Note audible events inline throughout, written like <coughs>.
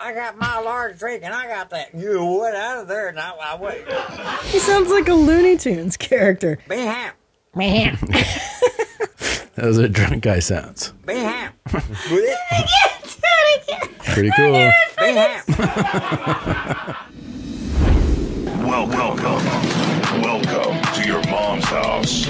I got my large drink and I got that. You went out of there and I, I went. <laughs> He sounds like a Looney Tunes character. Be ham. Man. Those are drunk guy sounds. Be <laughs> ham. Pretty cool. Be ham. Well, welcome. Welcome to your mom's house.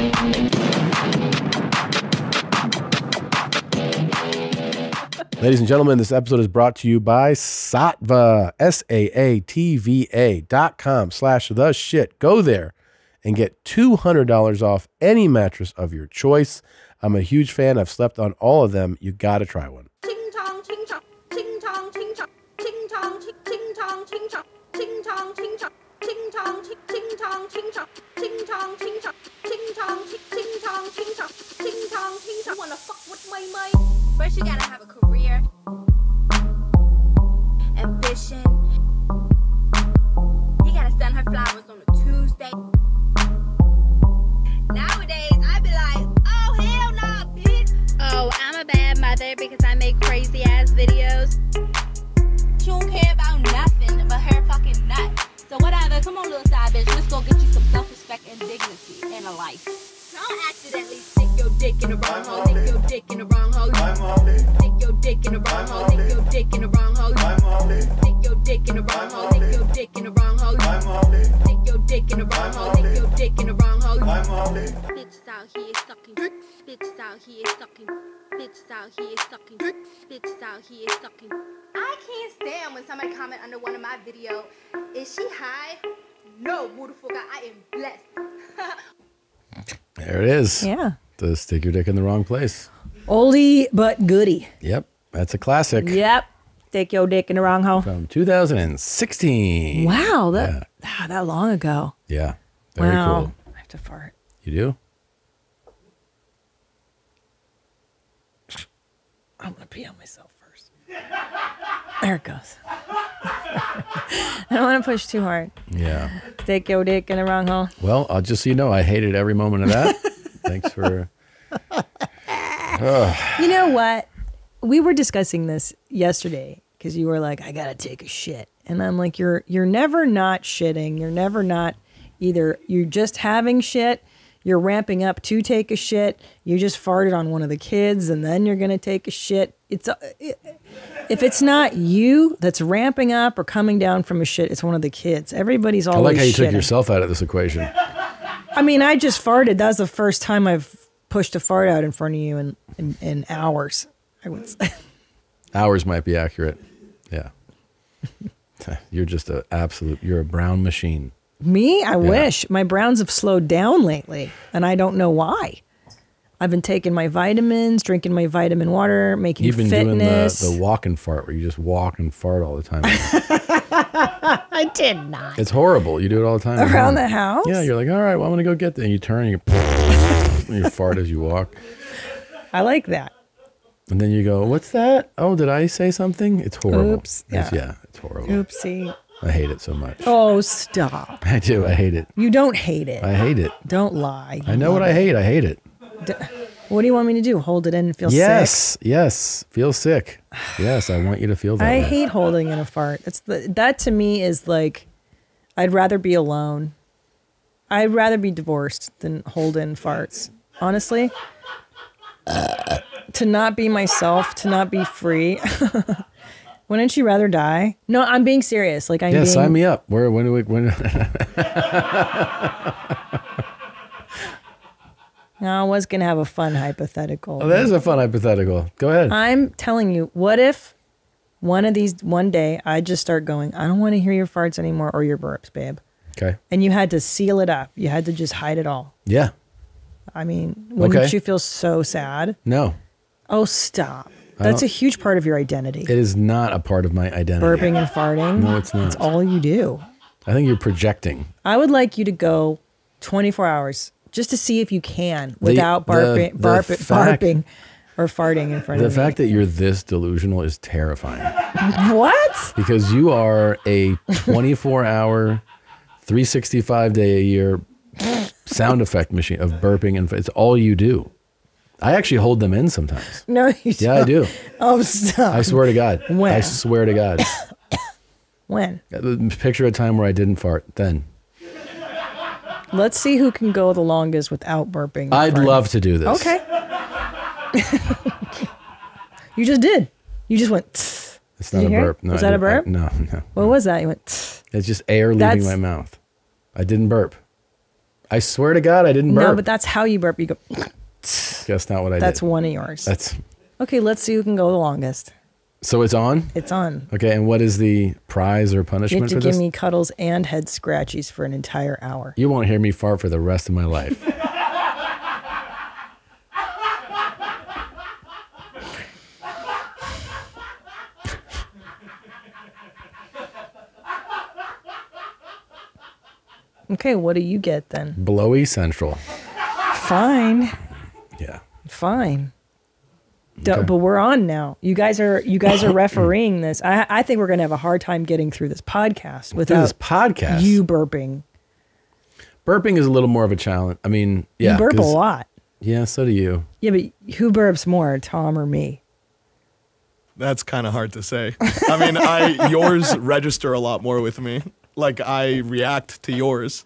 Ladies and gentlemen, this episode is brought to you by Saatva, S-A-A-T-V-A dot com slash the shit. Go there and get $200 off any mattress of your choice. I'm a huge fan. I've slept on all of them. You got to try one. Ting tong, ting tong. You wanna fuck with my mind? First, you gotta have a career, ambition. You gotta send her flowers on a Tuesday. Nowadays, I be like, oh hell nah, bitch. Oh, I'm a bad mother because I make crazy ass videos. She don't care about nothing but her fucking nut. So whatever, come on, little side bitch. Let's go get you some self-respect and dignity and a life. Don't accidentally your dick in the wrong hole. Stick your dick in the wrong hole. Stick your dick in the wrong hole. Stick your dick in the wrong hole. Stick your dick in the wrong hole. Stick your dick in the wrong hole. Stick your dick in the wrong hole. Stick your dick in the wrong hole. Bitches out here sucking. Bitches out here sucking. Bitches out here sucking. Bitches out here sucking. I can't stand when somebody comment under one of my video. Is she high? No, beautiful guy. I am blessed. <laughs> There it is. Yeah. The stick your dick in the wrong place. Oldie but goodie. Yep. That's a classic Yep. stick your dick in the wrong hole. from 2016. Wow, that ah, that long ago. Yeah. Very wow. cool. I have to fart. You do? I'm gonna pee on myself first. There it goes. <laughs> I don't want to push too hard. Yeah. Stick your dick in the wrong hole. Well, I'll just so you know, I hated every moment of that. <laughs> Thanks for. <sighs> You know what? We were discussing this yesterday because you were like, "I gotta take a shit," and I'm like, "You're you're never not shitting. You're never not either. You're just having shit. You're ramping up to take a shit. You just farted on one of the kids, and then you're gonna take a shit. It's uh, a, if it's not you that's ramping up or coming down from a shit, it's one of the kids. Everybody's I always. like how you took yourself out of this equation. I mean, I just farted. That's the first time I've pushed a fart out in front of you in, in, in hours. I would say. Hours might be accurate. Yeah. <laughs> You're just an absolute. You're a brown machine. Me? I wish. My browns have slowed down lately, and I don't know why. I've been taking my vitamins, drinking my vitamin water, making You've been fitness. doing the the walk and fart where you just walk and fart all the time. <laughs> I did not. it's horrible. You do it all the time. Around the house? Yeah, you're like, all right, well, I'm gonna go get that. And you turn and you, <laughs> and you fart as you walk, I like that. and then you go, "What's that? Oh, did I say something? It's horrible. Oops, It's- yeah. yeah, it's horrible. Oopsie. I hate it so much. Oh, stop. <laughs> I do. I hate it. You don't hate it. I hate it. don't lie. I know what I hate. I hate it. What do you want me to do? Hold it in and feel sick? Yes, yes. Feel sick. Yes, I want you to feel that. I way. hate holding in a fart. It's the that to me is like I'd rather be alone. I'd rather be divorced than hold in farts. Honestly. to not be myself, to not be free. <laughs> Wouldn't you rather die? No, I'm being serious. Like I'm Yeah, being sign me up. Where? When do we? When? <laughs> No, I was gonna have a fun hypothetical. oh, that is a fun hypothetical. Go ahead. I'm telling you, what if one of these one day I just start going, I don't want to hear your farts anymore or your burps, babe. okay. And you had to seal it up. You had to just hide it all. Yeah. I mean, wouldn't Okay. you feel so sad? No, Oh, stop. That's a huge part of your identity. it is not a part of my identity. Burping and farting. No, it's not. It's all you do. I think you're projecting. I would like you to go 24 hours just to see if you can without the- barping, the barp- fact- barping or farting in front of me. The fact that you're this delusional is terrifying. <laughs> What? because you are a 24 hour, 365 day a year sound effect machine of burping and it's all you do. I actually hold them in sometimes. No, you Yeah, I don't. do. Oh, stop. I swear to God. When? I swear to God. <coughs> When? Uh, Picture a time where I didn't fart. Then Let's see who can go the longest without burping. I'd farting. love to do this. Okay. <laughs> you just did. You just went. "Tss." It's not a burp. No, Was I that a didn't- I- burp? no, no. What was that? You went. "Tss." It's just air leaving That's- my mouth. I didn't burp. I swear to God, I didn't burp. No, but that's how you burp. You go. That's not what I That's did. one of yours. That's okay. Let's see who can go the longest. So it's on. It's on. Okay, and what is the prize or punishment? You have to for give this? me cuddles and head scratchies for an entire hour. you won't hear me fart for the rest of my life. <laughs> Okay, what do you get then? Blowy Central. Fine, Yeah. fine. D- Okay. But we're on now. You guys are you guys are <coughs> refereeing this. I, I think we're gonna have a hard time getting through this podcast Through without this podcast, you burping. burping is a little more of a challenge. I mean, yeah, you burp a lot. Yeah, so do you. Yeah, but who burps more, Tom or me? That's kind of hard to say. I mean, I <laughs> yours register a lot more with me. Like I react to yours.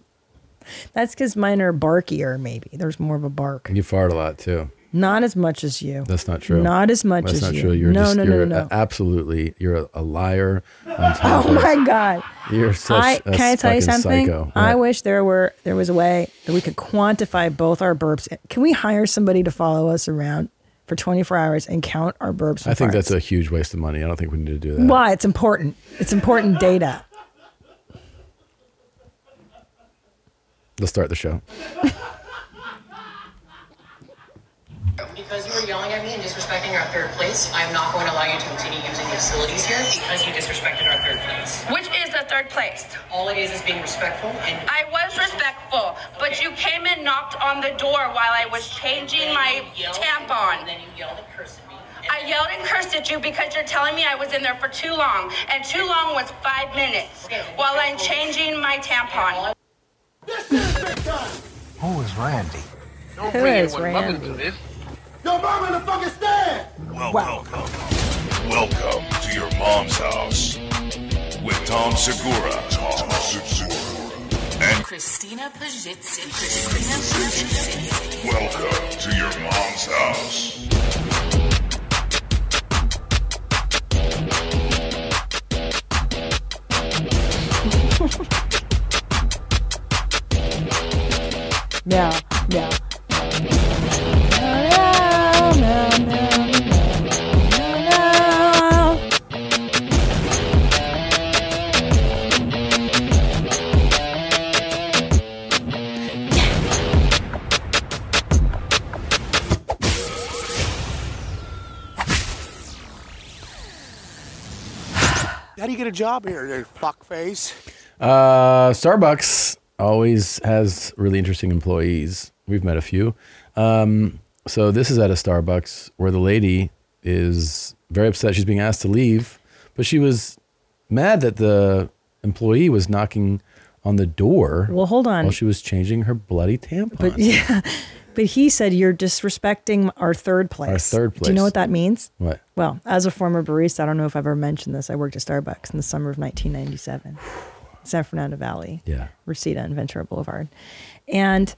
That's because mine are barkier. Maybe there's more of a bark. You fart a lot too. Not as much as you. That's not true. Not as much That's as not you. true. You're no, just no, you're no, no, absolutely you're a, liar. <laughs> Oh my god! You're such I a can I tell you something? Psycho. I wish there were there was a way that we could quantify both our burps. Can we hire somebody to follow us around for 24 hours and count our burps? I think that's a huge waste of money. I don't think we need to do that. why it's important. It's important data. Let's start the show. <laughs> Because you were yelling at me and disrespecting our third place, I'm not going to allow you to continue using the facilities here because you disrespected our third place. Which is the third place? All it is is being respectful and I was respectful, but you came and knocked on the door while I was changing my yelled, tampon. And then you yelled and cursed at me. I yelled and cursed at you because you're telling me I was in there for too long, and too long was five minutes while I'm changing my tampon. Who is Randy? Who is Randy? Well, welcome. Welcome to your mom's house with Tom Segura. Tom Segura. And Christina Pajitsin. Christina Pajitsin. welcome to your mom's house. Meow, meow. How do you get a job here, there, fuckface? Uh, Starbucks always has really interesting employees. We've met a few. Um, so this is at a Starbucks where the lady is very upset. She's being asked to leave, but she was mad that the employee was knocking on the door Well, hold on. while she was changing her bloody tampon. But <laughs> yeah, but he said you're disrespecting our third place. Our third place. Do you know what that means? what? Well, as a former barista, I don't know if I've ever mentioned this. I worked at Starbucks in the summer of 1997, <sighs> San Fernando Valley, Yeah. Reseda and Ventura Boulevard, and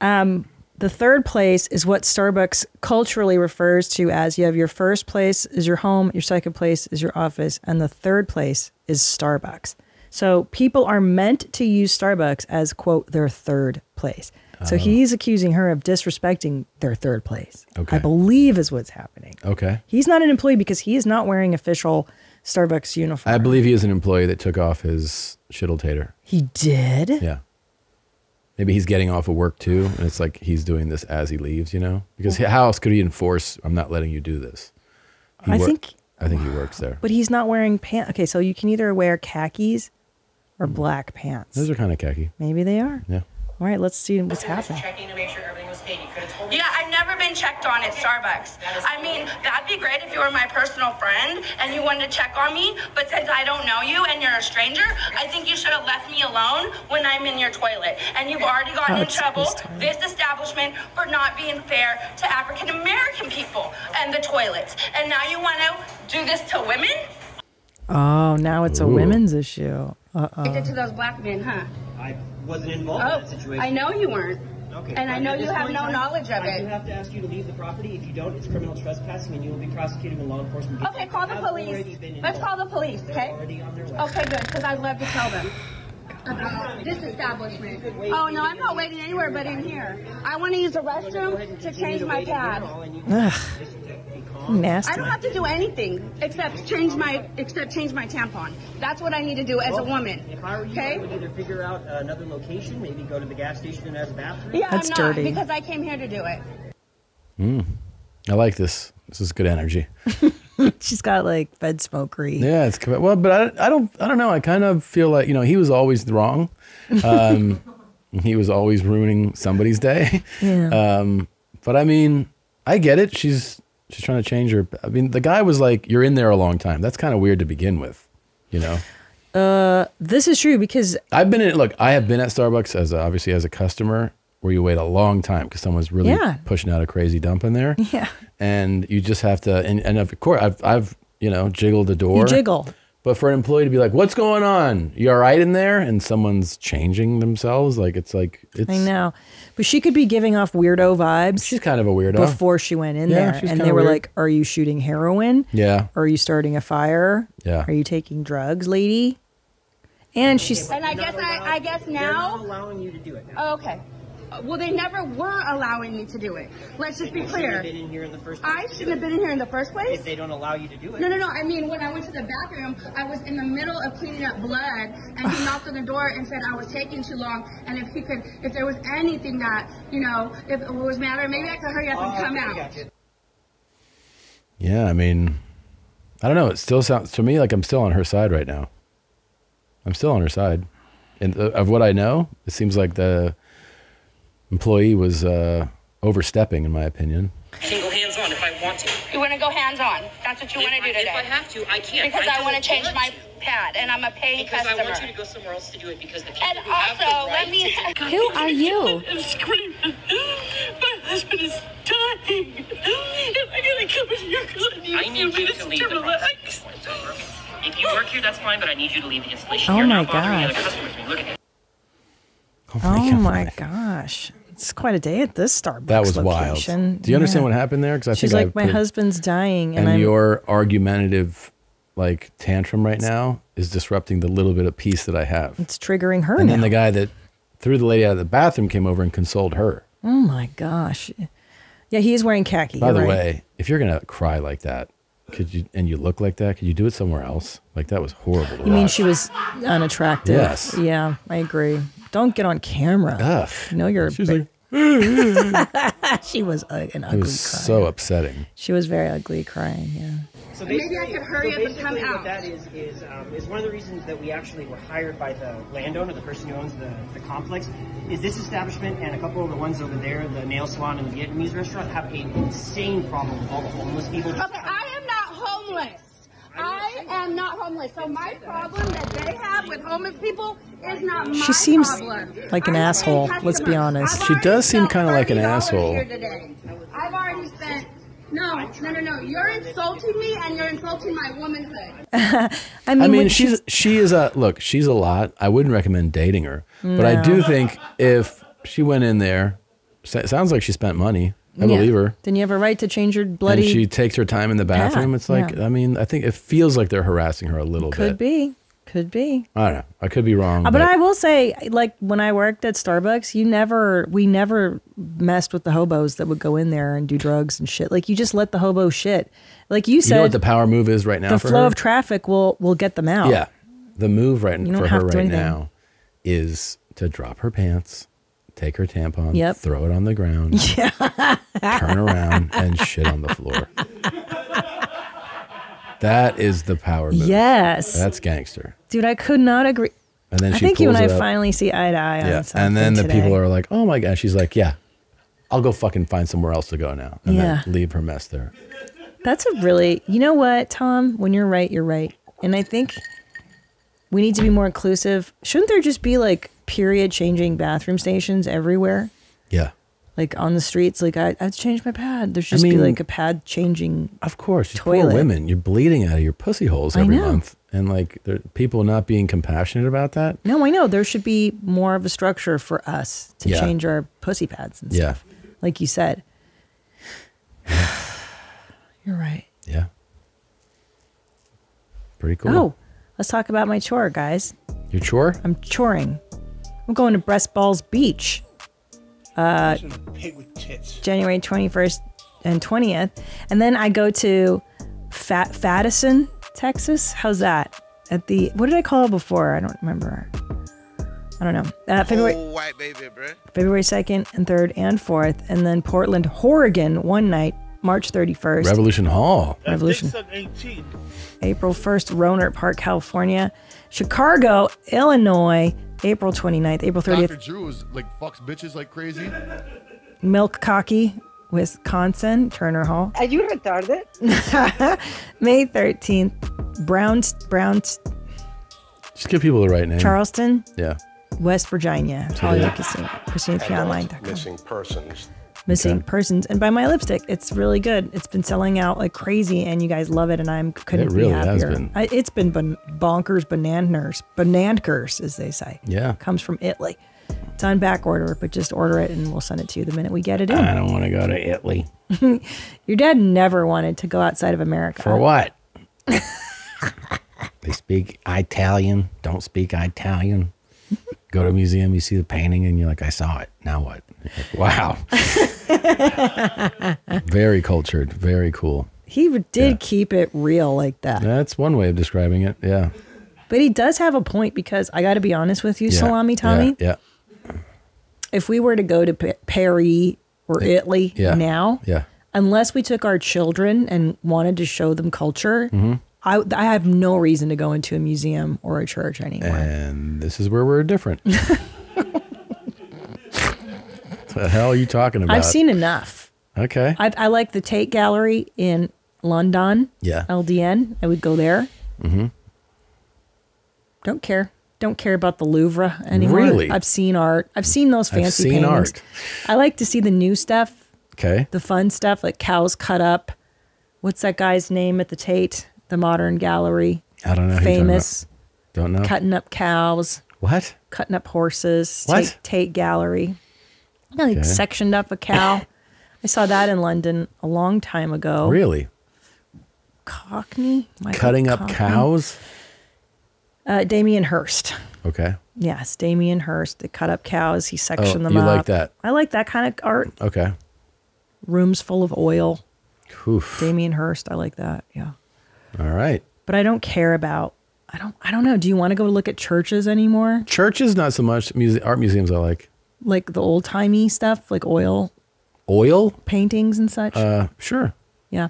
um, the third place is what Starbucks culturally refers to as you have your first place is your home, your second place is your office, and the third place is Starbucks. So people are meant to use Starbucks as quote their third place. So Oh. he's accusing her of disrespecting their third place. Okay. I believe is what's happening. Okay. He's not an employee because he is not wearing official Starbucks uniform. I believe he is an employee that took off his shittle tater. he did. Yeah. Maybe he's getting off of work too, and it's like he's doing this as he leaves, you know? Because how else could he enforce, I'm not letting you do this? He I wor- think- I think he works there. But he's not wearing pants. Okay, so you can either wear khakis or hmm. black pants. Those are kind of khaki. Maybe they are. Yeah. All right, let's see what's happening. Checking to make sure everything was paid. You could have told me. Yeah, I've never been checked on at Starbucks. I mean, that'd be great if you were my personal friend and you wanted to check on me, but since I don't know you and you're a stranger, I think you should have left me alone when I'm in your toilet. And you've already gotten Oh, in trouble, this establishment, for not being fair to African American people and the toilets. And now you want to do this to women? Oh, now it's a Ooh. women's issue. Uh Addicted oh. to those black men, huh? I wasn't involved Oh, in that situation. I know you weren't. Okay. And I know you have no time, knowledge of I it. do have to ask you to leave the property. If you don't, it's criminal trespassing, and you will be prosecuted when law enforcement. gets Okay, call the police. Let's call the police, okay? already on their way. Okay, good, because I'd love to tell them about this establishment. Oh, no, I'm not waiting anywhere but in here. I want to use the restroom to change my pad. Ugh. Nasty. I don't have to do anything except change my except change my tampon. That's what I need to do as a woman. If I were you, Okay? I would either figure out another location, maybe go to the gas station and has a bathroom. Yeah, That's I'm not dirty. because I came here to do it. Mm. I like this. This is good energy. <laughs> She's got like bed smokery. Yeah, it's co- well, but I, I don't I don't know. I kind of feel like you know he was always wrong. <laughs> Um, he was always ruining somebody's day. Yeah. Um, but I mean, I get it. She's she's trying to change her. I mean, the guy was like, "You're in there a long time." That's kind of weird to begin with. You know, Uh, this is true because I've been in. Look, I have been at Starbucks as a, obviously as a customer where you wait a long time because someone's really Yeah. pushing out a crazy dump in there. Yeah. And you just have to, and, and of course, I've, I've, you know, jiggled the door. you jiggle. But for an employee to be like, "What's going on? You all right in there?" and someone's changing themselves, like it's like it's. I know, but she could be giving off weirdo vibes. She's kind of a weirdo. Before she went in Yeah, there, she's and they were weird. like, "Are you shooting heroin? Yeah. Are you starting a fire? Yeah. Are you taking drugs, lady?" And she's And I guess I, I guess They're now. not allowing you to do it. Now. Oh, okay. Well, they never were allowing me to do it. Let's just be You shouldn't have clear. been in here in the first place. I shouldn't have been in here in the first place. If they don't allow you to do it. No, no, no. I mean, when I went to the bathroom, I was in the middle of cleaning up blood, and he knocked on the door and said I was taking too long, and if he could, if there was anything that, you know, if it was matter, maybe I could hurry up and Oh, come out. Yeah, I mean, I don't know. It still sounds to me like I'm still on her side right now. I'm still on her side, and uh, of what I know, it seems like the employee was uh, overstepping, in my opinion. I can go hands on if I want to. You want to go hands on? That's what you want to do today. If I have to, I can't. Because I, don't want to change my to. pad, and I'm a paying Because customer. I want you to go somewhere else to do it because the people And who have the also, right let me- to- Who are you? <laughs> I'm screaming. My husband is dying. And I gotta come in here because I need I a few need you minutes to to, leave the relax. If you work here, that's fine, but I need you to leave the installation. Oh You're my not bothering gosh. other customers when you look at it. oh my gosh, it's quite a day at this Starbucks. That was location. wild. Do you understand Yeah. what happened there? Because I She's think like, I my put- husband's dying, and, and your argumentative like tantrum right now is disrupting the little bit of peace that I have. it's triggering her and now. then the guy that threw the lady out of the bathroom came over and consoled her. oh my gosh, yeah, he is wearing khaki. By the right. way, if you're gonna cry like that, could you and you look like that, could you do it somewhere else? Like that was horrible. To You mean she was unattractive? Yes. Yeah, I agree. Don't get on camera. Ugh. You know you're. She's like. <laughs> she was uh, an It ugly. was so upsetting. She was very ugly crying. Yeah. So Maybe I could hurry so up and come basically out. what that is is um, is one of the reasons that we actually were hired by the landowner, the person who owns the, the complex. Is this establishment and a couple of the ones over there, the nail salon and the Vietnamese restaurant, have an insane problem with all the homeless people. Okay, I am not homeless. I am not homeless. So my problem that they have with homeless people is not my She seems problem. like an I'm asshole. Let's be honest. She does seem kinda like an asshole. I've already spent. No, no, no, no. You're insulting me and you're insulting my womanhood. <laughs> I I mean, mean, when she's she is a look. She's a lot. I wouldn't recommend dating her, but I do think if she went in there, sounds like she spent money. I Yeah. believe her. Then you have a right to change your bloody. and she takes her time in the bathroom. It's like yeah. I mean, I think it feels like they're harassing her a little could bit. Could be, could be. I don't know. I could be wrong. Uh, but I will say, like when I worked at Starbucks, you never, we never messed with the hobos that would go in there and do drugs and shit. Like you just let the hobo shit. Like you you said, know what the power move is right now the flow her? of traffic will will get them out. Yeah, the move right for her right now is to drop her pants, take her tampon, Yep. throw it on the ground, <laughs> turn around, and shit on the floor. That is the power move. Yes. that's gangster. dude, I could not agree. And then I think you and I up. finally see eye to eye on Yeah, something. and then the today. people are like, "Oh my god!" She's like, "Yeah, I'll go fucking find somewhere else to go now," and Yeah. then leave her mess there. That's a really, you know what, Tom? When you're right, you're right. And I think we need to be more inclusive. Shouldn't there just be like period changing bathroom stations everywhere? Yeah. like on the streets. Like I, I have change my pad. There should I just be like a pad changing. Of course, toilet. poor women. You're bleeding out of your pussy holes every month, and like there, people not being compassionate about that. No, I know there should be more of a structure for us to Yeah. change our pussy pads and Yeah. stuff. Like you said. <sighs> You're right. Yeah. Pretty cool. Oh, let's talk about my chore, guys. Your chore? I'm choring. I'm going to Breast Balls Beach. Uh, Pig with tits. January 21st and 20th. And then I go to Fat Fattison, Texas. How's that? At the what did I call it before? I don't remember. I don't know. Uh, February white baby, bruh. February 2nd and 3rd and 4th. And then Portland, Oregon, one night, March 31st. Revolution Hall. Revolution. 18. April 1st, Rohnert Park, California. Chicago, Illinois, April 29th. April 30th, Dr. Drew is like fucks bitches like crazy. Milk Cocky, Wisconsin, Turner Hall. Are you retarded? <laughs> May 13th, Browns, Browns, Just give people the right name. Charleston, Yeah. West Virginia, Hollywood Casino, ChristinaPonline.com. Missing persons. Missing persons and buy my lipstick. It's really good. It's been selling out like crazy, and you guys love it, and I'm couldn't It really be has happier. been. I, it's been bon- bonkers, banankers, banankers, as they say. Yeah. comes from Italy. It's on back order, but just order it, and we'll send it to you the minute we get it in. I don't want to go to Italy. <laughs> Your dad never wanted to go outside of America. For what? <laughs> they speak Italian. Don't speak Italian. Go to a museum, you see the painting, and you're like, I saw it. Now what? Like, wow. <laughs> very cultured. Very cool. He did keep it real like that. That's one way of describing it. Yeah. But he does have a point because I got to be honest with you, Yeah. Salami Tommy. Yeah. If we were to go to Pa- Paris or Italy Yeah. now, Yeah. unless we took our children and wanted to show them culture, hmm I, I have no reason to go into a museum or a church anymore. And this is where we're different. <laughs> the hell are you talking about? I've seen enough. Okay. I, I like the Tate Gallery in London. Yeah. LDN. I would go there. Mm-hmm. Don't care. Don't care about the Louvre anymore. Really? I've seen art. I've seen those fancy I've seen paintings. art. I like to see the new stuff, Okay. the fun stuff, like cows cut up. What's that guy's name at the Tate, the Modern Gallery? I don't know. Famous. Don't know. Cutting up cows. What? Cutting up horses. What? Tate, Tate Gallery. Yeah, like Okay. sectioned up a cow. <laughs> I saw that in London a long time ago. Really? Cockney? Michael Cutting up Cockney? cows? Uh, Damien Hirst. Okay. Yes, Damien Hirst. They cut up cows. He sectioned them Oh, you up. like that? I like that kind of art. Okay. Rooms full of oil. Oof. Damien Hirst. I like that. Yeah. All right. But I don't care about. I don't. I don't know. Do you want to go look at churches anymore? Churches, not so much. Muse- art museums, I like. Like the old timey stuff, like oil Oil? paintings and such. Uh, sure. yeah.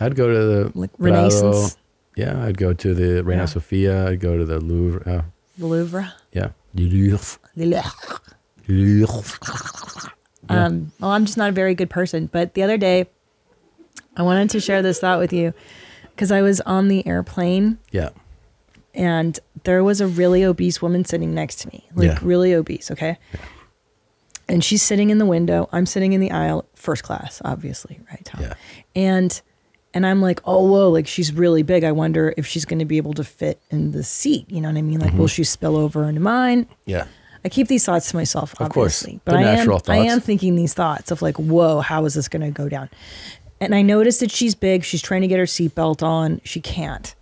I'd go to the Like Prado. Renaissance? Yeah, I'd go to the Reina Yeah. Sofia. I'd go to the Louvre. Uh, The Louvre. yeah. The Louvre. The Louvre. Louvre. Um, well, I'm just not a very good person. But the other day, I wanted to share this thought with you because I was on the airplane Yeah. and there was a really obese woman sitting next to me, like Yeah. really obese. Okay. And she's sitting in the window. I'm sitting in the aisle, first class, obviously, right, Tom? Yeah. And and I'm like, oh whoa, like she's really big. I wonder if she's going to be able to fit in the seat. You know what I mean? Like, will Mhm. she spill over into mine? Yeah. I keep these thoughts to myself, Of course. obviously. But They're I am, natural I am thinking these thoughts of like, whoa, how is this going to go down? And I notice that she's big. She's trying to get her seatbelt on. She can't.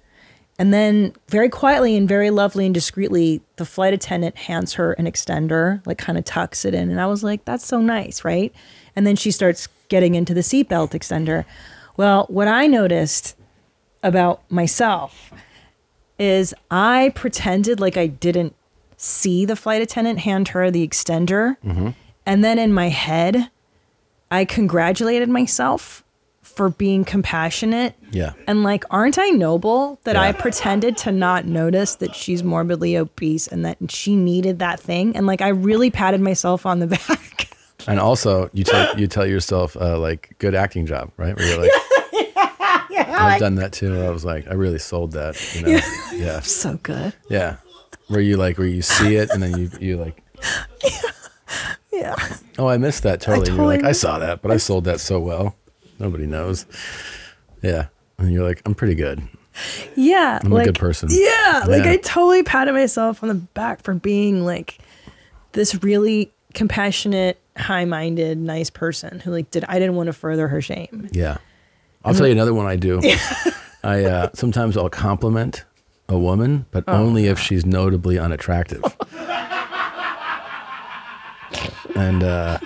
And then, very quietly and very lovely and discreetly, the flight attendant hands her an extender, like kind of tucks it in. And I was like, that's so nice, right? And then she starts getting into the seatbelt extender. Well, what I noticed about myself is I pretended like I didn't see the flight attendant hand her the extender. Mm-hmm. And then in my head, I congratulated myself for being compassionate. Yeah. And like, aren't I noble that I pretended to not notice that she's morbidly obese and that she needed that thing? And like, I really patted myself on the <laughs> back. And also, you tell you tell yourself uh, like good acting job, right? Where you're like, <laughs> I've done that too. I was like, I really sold that. You know? Yeah. <laughs> so good. Yeah. Where you like where you see it and then you you like Yeah. Oh, I missed that totally. and you're like, I saw that, but I sold that so well. Nobody knows. Yeah. And you're like, I'm pretty good. Yeah. I'm a good person. Yeah. Like I totally patted myself on the back for being like this really compassionate, high minded, nice person who like did I didn't want to further her shame. Yeah. I'll And tell you another one I do. <laughs> I uh, sometimes I'll compliment a woman, but Oh. only if she's notably unattractive. <laughs> and uh,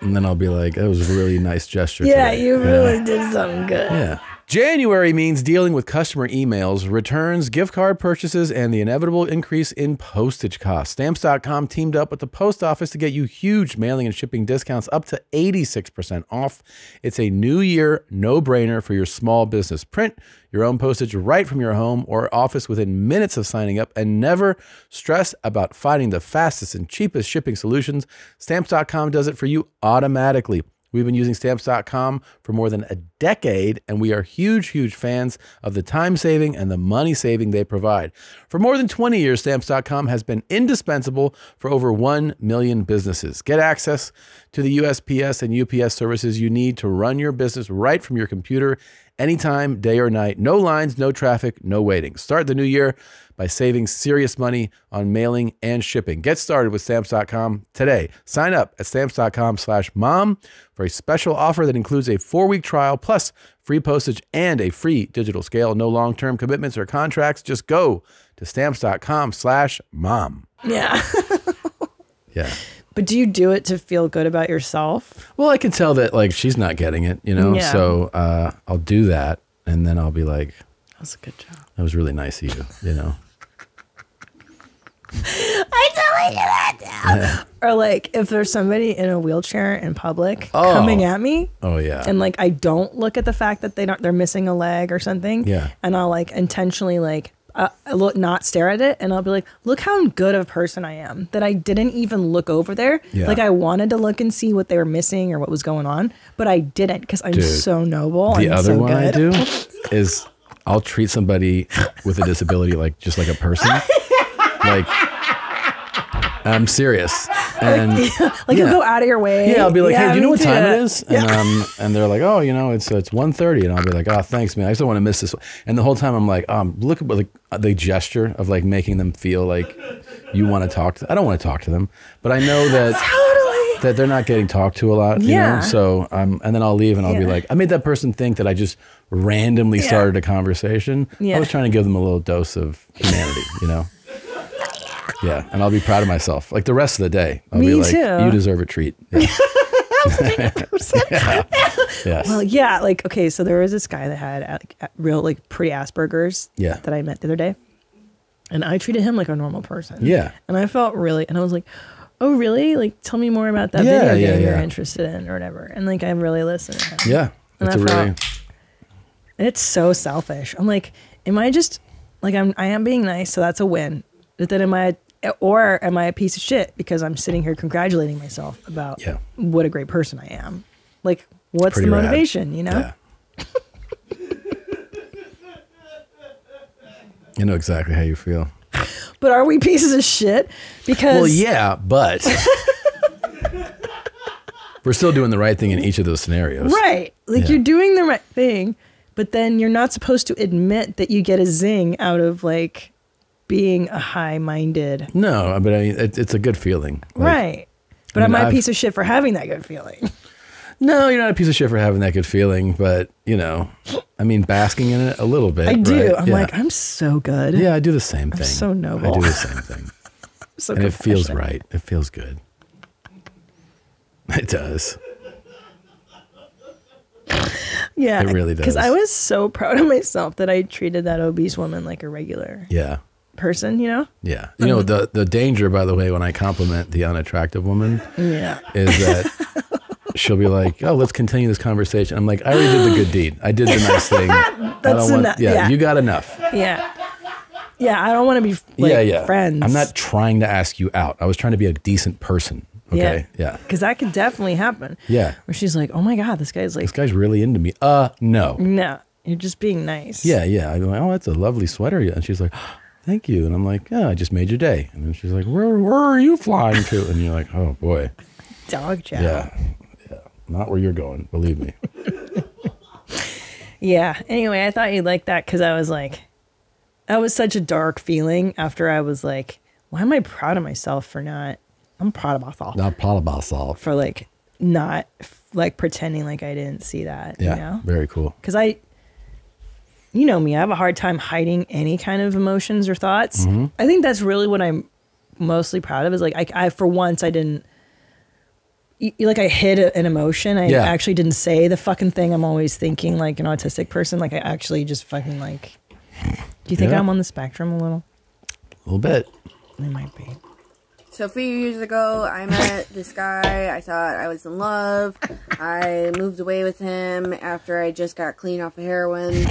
and then I'll be like, "That was a really nice gesture." Yeah, today," you really did something good. Yeah. January means dealing with customer emails, returns, gift card purchases, and the inevitable increase in postage costs. Stamps.com teamed up with the post office to get you huge mailing and shipping discounts up to 86% off. It's a new year no brainer for your small business. Print your own postage right from your home or office within minutes of signing up and never stress about finding the fastest and cheapest shipping solutions. Stamps.com does it for you automatically. We've been using stamps.com for more than a decade, and we are huge, huge fans of the time saving and the money saving they provide. For more than 20 years, stamps.com has been indispensable for over 1 million businesses. Get access to the USPS and UPS services you need to run your business right from your computer anytime, day or night. No lines, no traffic, no waiting. Start the new year by saving serious money on mailing and shipping. Get started with stamps.com today. Sign up at stamps.com slash mom for a special offer that includes a four-week trial plus free postage and a free digital scale. No long-term commitments or contracts. Just go to stamps.com slash mom. Yeah. <laughs> Yeah. But do you do it to feel good about yourself? Well, I can tell that like she's not getting it, you know? Yeah. So uh, I'll do that and then I'll be like, "That was a good job. that was really nice of you, you know? I totally do that Or like if there's somebody in a wheelchair in public Oh. coming at me. Oh, yeah. And like I don't look at the fact that they don't they're missing a leg or something. Yeah. And I'll like intentionally like uh, look not stare at it and I'll be like, look how good of a person I am that I didn't even look over there. Yeah. Like I wanted to look and see what they were missing or what was going on, but I didn't because I'm Dude, so noble. The I'm other so one I do <laughs> is I'll treat somebody with a disability like just like a person. <laughs> like I'm serious. And <laughs> like you go out of your way. Yeah, I'll be like, hey, do you know what too. time it is? And Yeah. um, and they're like, oh, you know, it's it's 1.30. and I'll be like, oh, thanks, man. I just don't want to miss this. And the whole time I'm like, um, look at like the gesture of like making them feel like you want to talk. to I don't want to talk to them, but I know that <laughs> that they're not getting talked to a lot. You Yeah. know? So um, and then I'll leave and I'll be like, I made that person think that I just randomly Yeah. started a conversation. Yeah. I was trying to give them a little dose of humanity. You know. Yeah, and I'll be proud of myself. Like the rest of the day, I'll be Me like, too. "You deserve a treat." Yeah. <laughs> <laughs> Yeah. Yes. Well, yeah, like okay, so there was this guy that had uh, like, real like pretty Asperger's. Yeah. That I met the other day, and I treated him like a normal person. Yeah. And I felt really, and I was like, oh really? Like, tell me more about that Yeah, video yeah, game you're yeah. interested in or whatever. And like, I really listened. To him. Yeah, And I a really felt- And it's so selfish. I'm like, am I just like I'm I am being nice, so that's a win. But then am I or am I a piece of shit because I'm sitting here congratulating myself about Yeah. what a great person I am? Like, what's Pretty the rad. motivation, you know? Yeah. You know exactly how you feel. But are we pieces of shit? Because Well, yeah, but we're still doing the right thing in each of those scenarios. Right. Like Yeah. you're doing the right thing, but then you're not supposed to admit that you get a zing out of like being a high-minded. No, but I mean, it, it's a good feeling. Like, right. But I am mean, I a piece of shit for having that good feeling? <laughs> No, you're not a piece of shit for having that good feeling, but you know, I mean, basking in it a little bit. I do. right? I'm Yeah. like, I'm so good. yeah, I do the same I'm thing. so noble. I do the same thing, <laughs> so and it feels right. It feels good. It does. Yeah. It really does. Because. I was so proud of myself that I treated that obese woman like a regular Yeah. Person, you know? Yeah. You know, the the danger by the way when I compliment the unattractive woman Yeah. is that <laughs> she'll be like, "Oh, let's continue this conversation." I'm like, "I already did the good deed. I did the nice thing. <laughs> That's want enough. yeah, Yeah. you got enough." Yeah. Yeah. I don't want to be like, yeah, yeah. friends. I'm not trying to ask you out. I was trying to be a decent person. Okay? Yeah. Because that could definitely happen. Yeah. Where she's like, oh my God, this guy's like, This guy's really into me. Uh, no. no, you're just being nice. Yeah, yeah. I'm like, "Oh, that's a lovely sweater." And she's like, thank you. And I'm like, yeah, I just made your day. And then she's like, where, where are you flying to? And you're like, oh boy. Dog chow. Yeah. Yeah. Not where you're going, believe me. <laughs> Yeah. Anyway, I thought you'd like that because I was like, that was such a dark feeling after I was like, why am I proud of myself for not? I'm proud of myself Not proud of myself. for like not like pretending like I didn't see that. Yeah. You know? Very cool. Because I, you know me, I have a hard time hiding any kind of emotions or thoughts. Mhm. I think that's really what I'm mostly proud of is like, I, I for once, I didn't, y- like, I hid an emotion. I Yeah. actually didn't say the fucking thing I'm always thinking like an autistic person. Like, I actually just fucking like, do you think Yeah. I'm on the spectrum a little? A little bit. I might be. So a few years ago, I met this guy. I thought I was in love. I moved away with him after I just got clean off of heroin.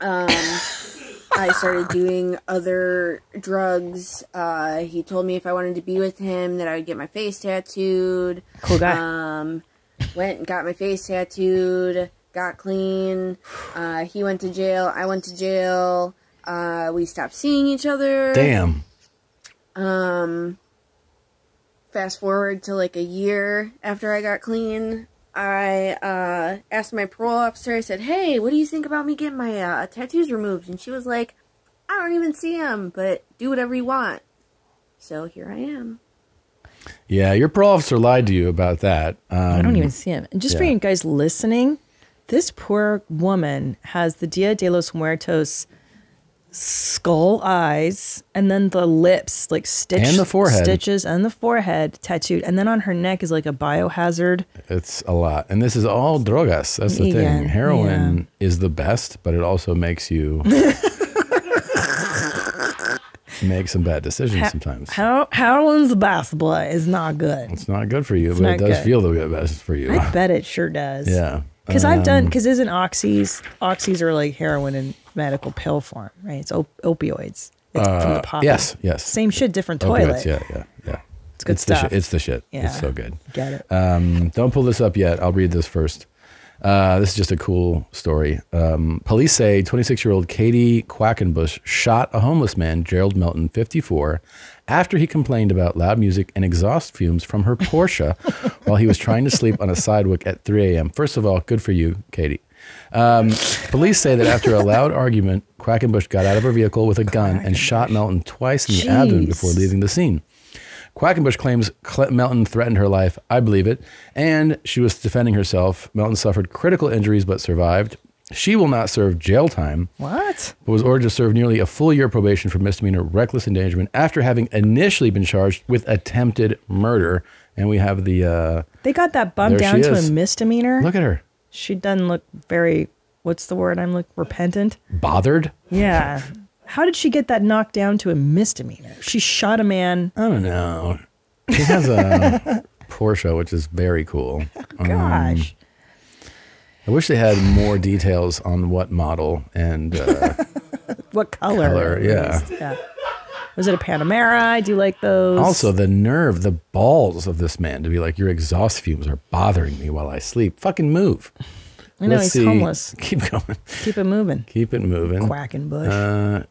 Um, I started doing other drugs. Uh, he told me if I wanted to be with him, that I would get my face tattooed. Cool guy. Um, went and got my face tattooed. Got clean. Uh, he went to jail. I went to jail. Uh, we stopped seeing each other. Damn. Um, fast forward to like a year after I got clean, I uh, asked my parole officer, I said, Hey, what do you think about me getting my uh, tattoos removed? And she was like, I don't even see them, but do whatever you want. So here I am. Yeah, your parole officer lied to you about that. Um, I don't even see him. And just for you guys listening, this poor woman has the Dia de los Muertos skull eyes and then the lips like stitched And the forehead. stitches and the forehead tattooed and then on her neck is like a biohazard It's a lot. And this is all drogas. That's the Yeah, thing. Heroin is the best, but it also makes you <laughs> make some bad decisions Ha- sometimes. How heroin's the best boy is not good. It's not good for you, It's but it does good. feel the best for you. I bet it sure does. Yeah. Because I've done Um, because isn't oxys oxys are like heroin in medical pill form, right? It's op- opioids. It's from Uh, the poppy. yes, yes. Same shit, different toilet. Opioids. Yeah, yeah, yeah. It's good the shit. stuff. It's the shit. Yeah. It's so good. Get it. Um, don't pull this up yet. I'll read this first. Uh, this is just a cool story. Um, police say 26 year old Katie Quackenbush shot a homeless man, Gerald Melton, 54, after he complained about loud music and exhaust fumes from her Porsche <laughs> while he was trying to sleep on a sidewalk at 3 a.m. First of all, good for you, Katie. Um, police say that after a loud argument, Quackenbush got out of her vehicle with a gun and shot Melton twice in the abdomen before leaving the scene. Quackenbush claims Cle- Melton threatened her life. I believe it. And she was defending herself. Melton suffered critical injuries but survived. She will not serve jail time, What? but was ordered to serve nearly a full year probation for misdemeanor reckless endangerment after having initially been charged with attempted murder. And we have the. Uh, They got that bumped down to is. a misdemeanor. look at her. She doesn't look very. What's the word? I'm like repentant. Bothered? Yeah. How did she get that knocked down to a misdemeanor? She shot a man. I don't know. She has a <laughs> Porsche, which is very cool. Um, Gosh. I wish they had more details on what model and uh, <laughs> What color? Color, yeah. yeah. Was it a Panamera? I do like those. also the nerve, the balls of this man to be like, your exhaust fumes are bothering me while I sleep. Fucking move. I know, Let's he's homeless. <laughs> Keep going. keep it moving. Keep it moving. Quackenbush. Uh,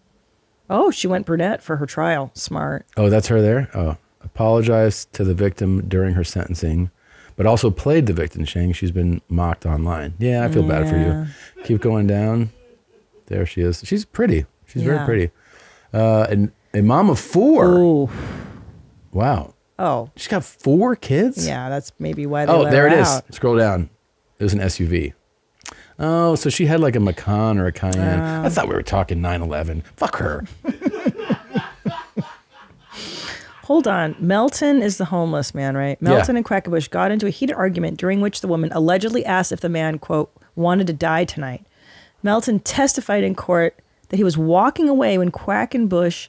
Oh, she went brunette for her trial. Smart. oh, that's her there. Oh, apologized to the victim during her sentencing, but also played the victim, saying she's been mocked online. Yeah, I feel bad for you. Keep going down. There she is. She's pretty. She's very pretty. Uh, and a mom of four. Ooh. Wow. Oh. She's got four kids. Yeah, that's maybe why they Oh, there her it is. out. Scroll down. It was an SUV. Oh, so she had like a Macan or a Cayenne. I Oh. thought we were talking 911. Fuck her. <laughs> Hold on. Melton is the homeless man, right? Yeah. Melton and Quackenbush got into a heated argument during which the woman allegedly asked if the man, quote, wanted to die tonight. Melton testified in court that he was walking away when Quackenbush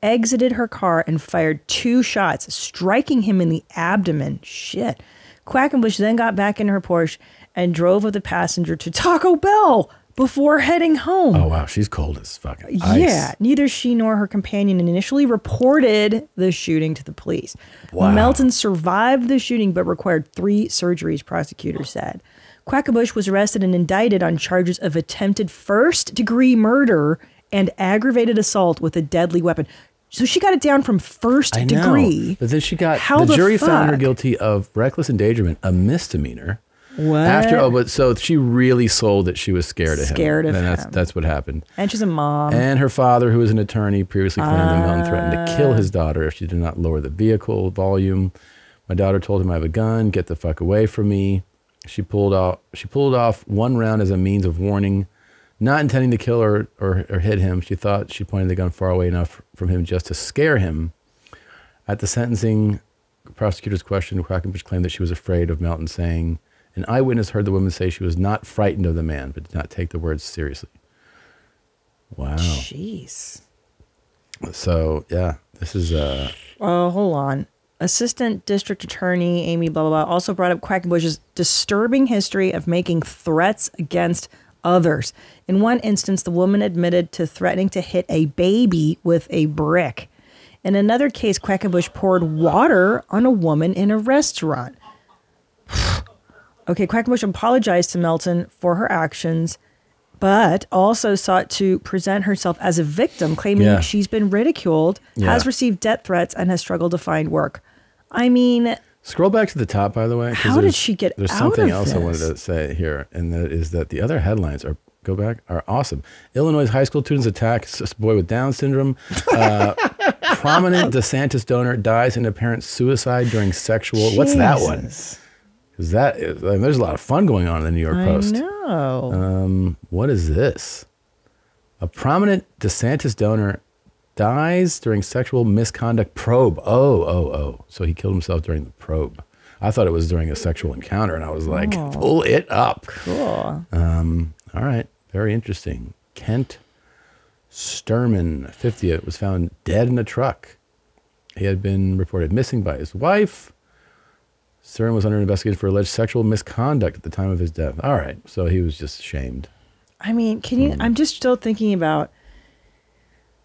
exited her car and fired two shots, striking him in the abdomen. Shit. Quackenbush then got back in her Porsche and drove with the passenger to Taco Bell before heading home. Oh, wow. She's cold as fucking ice. Yeah, neither she nor her companion initially reported the shooting to the police. Wow. Melton survived the shooting but required three surgeries, prosecutors said. Quackenbush was arrested and indicted on charges of attempted first degree murder and aggravated assault with a deadly weapon. So she got it down from first I know. degree. But then she got How the the jury found her guilty of reckless endangerment, a misdemeanor. What? After oh, but so she really sold that she was scared of him. Scared of and that's him. that's what happened. And she's a mom. and her father, who was an attorney, previously claimed that Melton threatened to kill Ah. his daughter if she did not lower the vehicle volume. My daughter told him, "I have a gun. Get the fuck away from me." She pulled off. She pulled off one round as a means of warning, not intending to kill or, or or hit him. She thought she pointed the gun far away enough from him just to scare him. At the sentencing, prosecutors questioned Quackenbush claimed that she was afraid of Melton, saying, "An eyewitness heard the woman say she was not frightened of the man, but did not take the words seriously." Wow. Jeez. So yeah, this is uh Oh, hold on. Assistant District Attorney Amy blah blah blah also brought up Quackenbush's disturbing history of making threats against others. In one instance, the woman admitted to threatening to hit a baby with a brick. In another case, Quackenbush poured water on a woman in a restaurant. Okay, Quackenbush apologized to Melton for her actions, but also sought to present herself as a victim, claiming Yeah. she's been ridiculed, has received death threats, and has struggled to find work. I mean, scroll back to the top by the way. How did there's- she get There's something of else I wanted to say here, and that is that the other headlines are go back are awesome. Illinois high school students attack boy with Down syndrome. Uh, <laughs> prominent DeSantis donor dies in apparent suicide during sexual. What's that one? Because that is, I mean, there's a lot of fun going on in the New York I Post. know. Um, what is this? A prominent DeSantis donor dies during sexual misconduct probe. Oh, oh, oh. So he killed himself during the probe. I thought it was during a sexual encounter, and I was like, Oh. pull it up. Cool. Um, all right. Very interesting. Kent Stermon, 50, was found dead in a truck. He had been reported missing by his wife. Stern was under investigation for alleged sexual misconduct at the time of his death. All right. So he was just shamed. I mean, can you? Hmm. I'm just still thinking about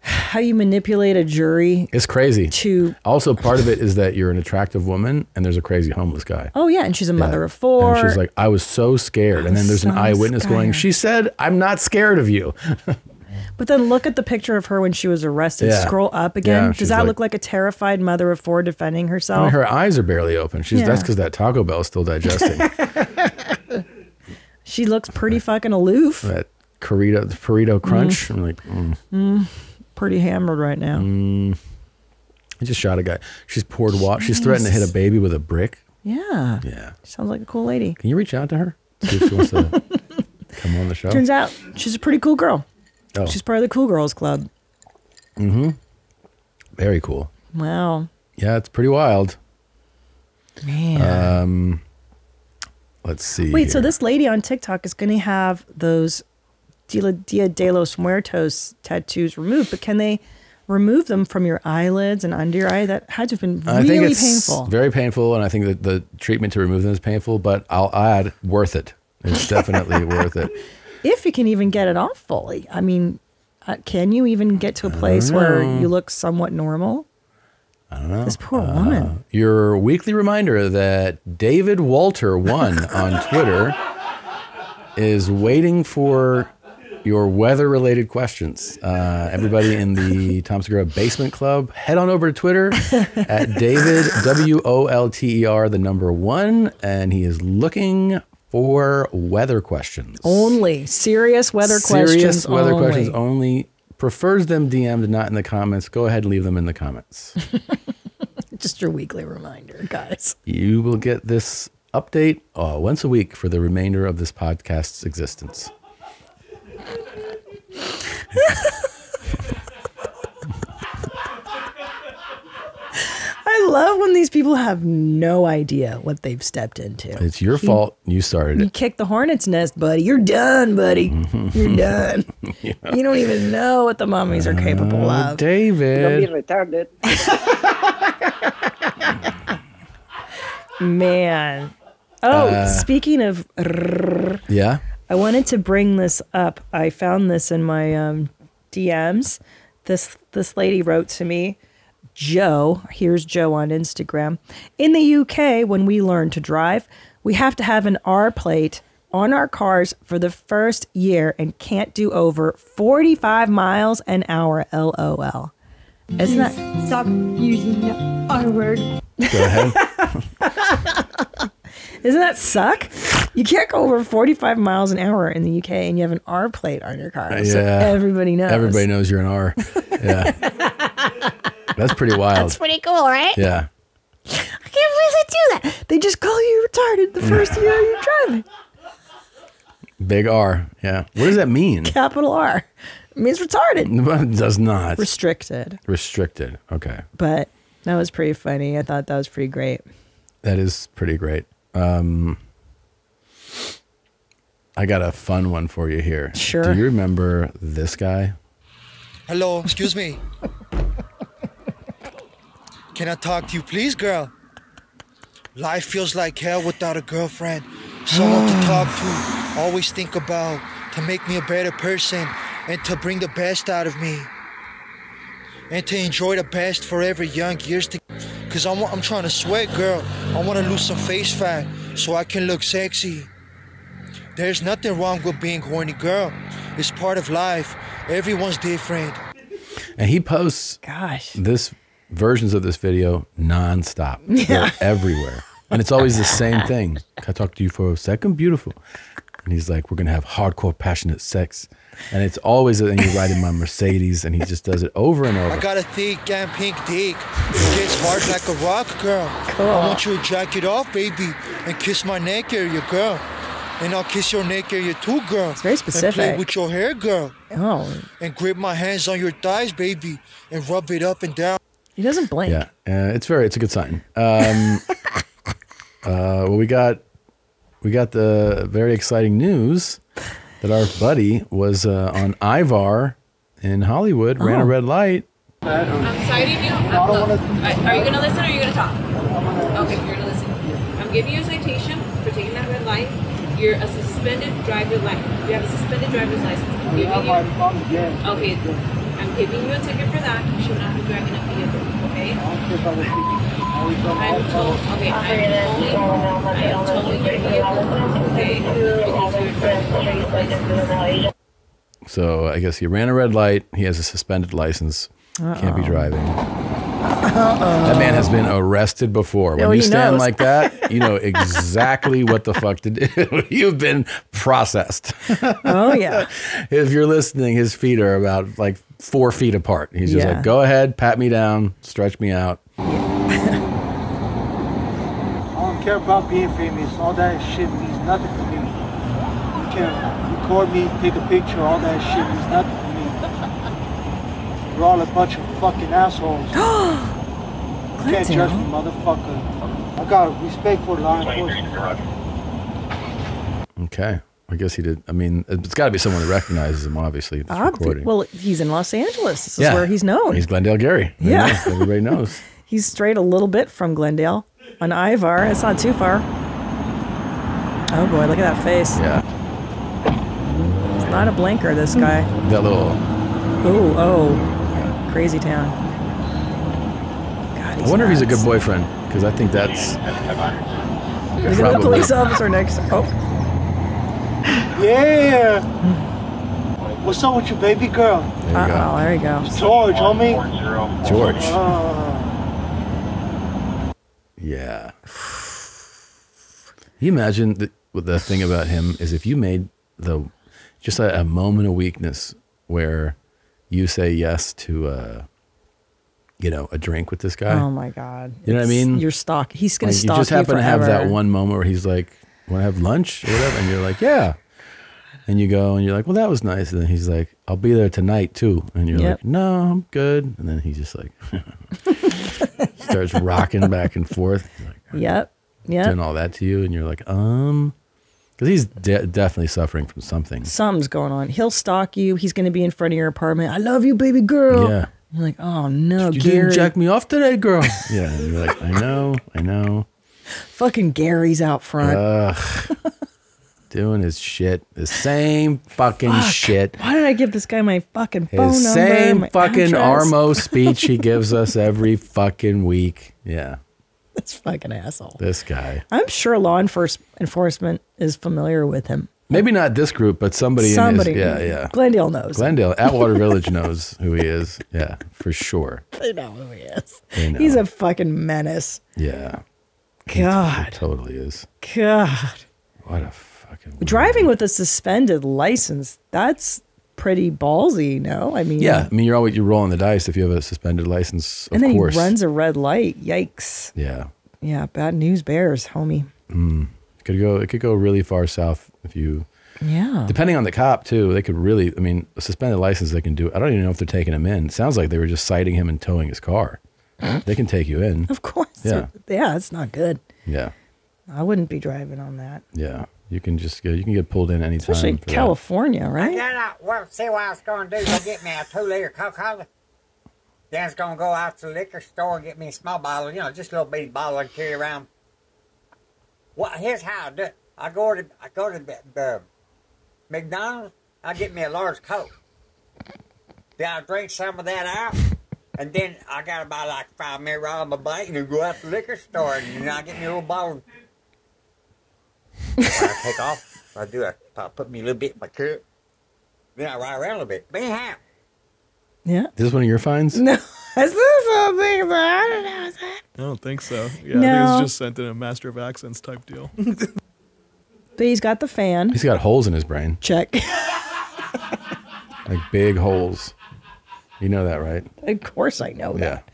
how you manipulate a jury. It's crazy. To also part of it is that you're an attractive woman and there's a crazy homeless guy. Oh yeah, and she's a mother Yeah. of four. And she's like, I was so scared. And then there's an so eyewitness going. She said, I'm not scared of you. <laughs> but then look at the picture of her when she was arrested. Yeah. Scroll up again. Yeah, Does that like- look like a terrified mother of four defending I herself? mean, her eyes are barely open. She's Yeah. that's because that Taco Bell is still digesting. <laughs> she looks pretty fucking aloof. that burrito, the burrito crunch. I'm like, mm, Mm, pretty hammered right now. mm. I just shot a guy. She's poured water. She's threatened to hit a baby with a brick. Yeah. Yeah. Sounds like a cool lady. Can you reach out to her? See if she wants to <laughs> come on the show. Turns out she's a pretty cool girl. Oh. She's part of the Cool Girls Club. Mm-hmm. Very cool. Wow. Yeah, it's pretty wild. Man. Um, let's see. Wait, so this lady on TikTok is going to have those Dia, Dia de los Muertos tattoos removed, but can they remove them from your eyelids and under your eye? That had to have been I think really it's painful. very painful, and I think that the treatment to remove them is painful. But I'll add, worth it. It's definitely <laughs> worth it. If you can even get it off fully. I mean, uh, can you even get to a place where you look somewhat normal? I don't know. This poor woman. Your weekly reminder that David Wolter one on Twitter is waiting for your weather-related questions. Uh, everybody in the Tom Segura Basement Club, head on over to Twitter <laughs> at David W O L T E R the number one, and he is looking for weather questions. Only serious weather Serious questions. Serious weather only. questions only. Prefers them DM'd, not in the comments. Go ahead and leave them in the comments. <laughs> Just your weekly reminder, guys. You will get this update uh, once a week for the remainder of this podcast's existence. <laughs> I love when these people have no idea what they've stepped into. It's your You- fault. You started You it. kicked the hornet's nest, buddy. You're done, buddy. <laughs> You're done. Yeah. You don't even know what the mummies are capable Oh, of. David. Don't be retarded. <laughs> Man. Oh, Uh, speaking of, Yeah. I wanted to bring this up. I found this in my um, DMs. This this lady wrote to me, Joe. Here's Joe on Instagram. In the UK, when we learn to drive, we have to have an R plate on our cars for the first year and can't do over 45 miles an hour. LOL. Isn't that stop using the R word? Go ahead. <laughs> <laughs> Doesn't that suck? You can't go over 45 miles an hour in the UK and you have an R plate on your car. So everybody knows. Everybody knows you're an R. Yeah. <laughs> That's pretty wild. That's pretty cool, right? Yeah. I can't believe they do that. They just call you retarded the first year you're driving. Big R. Yeah. What does that mean? Capital R. It means retarded. <laughs> It does not. Restricted. Restricted. Okay. But that was pretty funny. I thought that was pretty great. That is pretty great. Um, I got a fun one for you here. Sure. Do you remember this guy? Hello, excuse me. Can I talk to you, please, girl? Life feels like hell without a girlfriend. Someone to <sighs> talk to, always think about, to make me a better person, and to bring the best out of me. And to enjoy the best forever young years to. Cause I'm, I'm trying to sweat, girl. I wanna lose some face fat so I can look sexy. There's nothing wrong with being horny, girl. It's part of life. Everyone's different. And he posts gosh this versions of this video nonstop. <laughs> They're everywhere. And it's always the same thing. Can I talk to you for a second? Beautiful. And he's like, We're gonna have hardcore passionate sex. And it's always and he's riding my Mercedes and he just does it over and over. I got a thick and pink dick. It gets hard like a rock, girl. I want you to jack it off, baby, and kiss my neck area, girl. And I'll kiss your neck area too, girl. It's very And play with your hair, girl. Oh. And grip my hands on your thighs, baby, and rub it up and down. He doesn't blink. Yeah. Uh, it's very it's a good sign. Um <laughs> uh well we got we got the very exciting news that our buddy was uh, on Ivar in Hollywood, ran a Oh. red light. I'm citing you. I'm, look, are, are you going to listen or are you going to talk? Okay, you're going to listen. I'm giving you a citation for taking that red light. You're a suspended driver license. You have a suspended driver's license. I'm giving you, okay, I'm giving you a ticket for that. You should not be driving a vehicle, okay? I'm told, okay, I'm totally, I am totally your vehicle, okay? Because you're driving a license. So I guess he ran a red light. He has a suspended license. Can't be Uh-oh. driving. That man has been arrested before. Yeah, when you stand knows. like that, you know exactly what the fuck to do. <laughs> You've been processed. Oh, yeah. <laughs> if you're listening, his feet are about like four feet apart. He's just Yeah. like, go ahead, pat me down, stretch me out. I don't care about being famous. All that shit means nothing to me. You can record me, take a picture, all that shit means nothing to me. We're all a bunch of fucking assholes. <gasps> you can't judge me, motherfucker. I got respect for law enforcement. Okay. I guess he did. I mean, it's got to be someone that recognizes him, obviously, that's Obvi- recording. well, he's in Los Angeles. This is where he's known. He's Glendale Gary. They Yeah. know. Everybody knows. <laughs> He's straight a little bit from Glendale on Ivar. It's not too far. Oh boy, look at that face. Yeah. It's not a blinker, this guy. That little. Oh, oh. Crazy town. God, I wonder if he's a good boyfriend because I think that's. At the police officer next. Oh, <laughs> Yeah. What's up with you, baby girl? There you go. oh, there you go. George, homie. George. Uh, Yeah. Can you imagine the, the thing about him is if you made the just a, a moment of weakness where you say yes to uh you know a drink with this guy. Oh my God. You know what I mean? You're stalk. He's gonna Like, stalk You just happen to have that one moment where he's like, "Want to have lunch or whatever?" And you're like, "Yeah." And you go and you're like, "Well, that was nice." And then he's like, "I'll be there tonight too." And you're Yep. like, "No, I'm good." And then he just like <laughs> starts rocking back and forth, Yep. Yeah. doing all that to you, and you're like, "Um," because he's de- definitely suffering from something. Something's going on. He'll stalk you. He's gonna be in front of your apartment. I love you, baby girl. Yeah. You're like, oh no, You Gary. didn't jack me off today, girl. <laughs> yeah, and you're like, "I know, I know." Fucking Gary's out front. Ugh. doing his shit, the same fucking Fuck. shit. Why did I give this guy my fucking phone His number? same my fucking address? Armo <laughs> speech he gives us every fucking week. Yeah. this fucking asshole. This guy. I'm sure law enforce- enforcement is familiar with him. Maybe not this group, but somebody. Somebody. In his, yeah, yeah. Glendale knows. Glendale, <laughs> Atwater Village knows who he is. Yeah, for sure. They know who he is. They know. He's a fucking menace. Yeah. God. He totally is. God. What a fucking. Driving with a suspended license, that's pretty ballsy, no? I mean, Yeah, I mean, you're always you're rolling the dice if you have a suspended license. Of and then course. he runs a red light. Yikes. Yeah. Yeah, bad news bears, homie. Mm. It could go. It could go really far south if you. Yeah. Depending on the cop too, they could really. I mean, a suspended license they can do. I don't even know if they're taking him in. It sounds like they were just citing him and towing his car. They can take you in. Of course. Yeah. Yeah, it's not good. Yeah. I wouldn't be driving on that. Yeah. You can just get. You can get pulled in anytime. Especially for that. California, right? Then I, well, see what I was going to do. Go get me a two liter Coca Cola. Then I was going to go out to the liquor store and get me a small bottle, you know, just a little bitty bottle and carry around. Well, here's how I do it. I go to I go to the, the McDonald's. I get me a large Coke. Then I drink some of that out. And then I got about like five minutes on my bike and then go out to the liquor store and then I get me a little bottle. <laughs> I take off, I do I put me a little bit in my cup. Then I ride around a little bit. Be happy. Yeah. Is one of your finds? No. <laughs> Is this something that I don't know? Is that? I don't think so. Yeah, I think No. it's just sent in a master of accents type deal. <laughs> But he's got the fan. He's got holes in his brain, Check. like big holes. You know that, right? of course I know Yeah. that.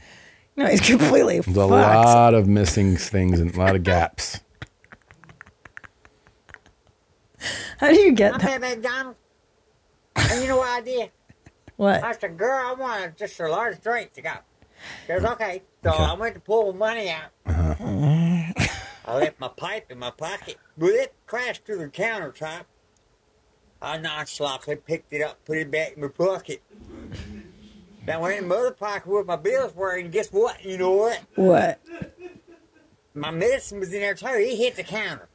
No, he's completely There's a lot of missing things and a lot of gaps. <laughs> How do you get I'm that? at McDonald's. And you know what I did? What? I said, girl, I want just a large drink to go. She goes, mm. okay. So I went to pull the money out. Uh-huh. I left my pipe in my pocket. But it crashed through the countertop. I nonchalantly picked it up, put it back in my pocket. Then I went in my other pocket my bills were, and guess what? You know what? What? My medicine was in there too. He hit the counter.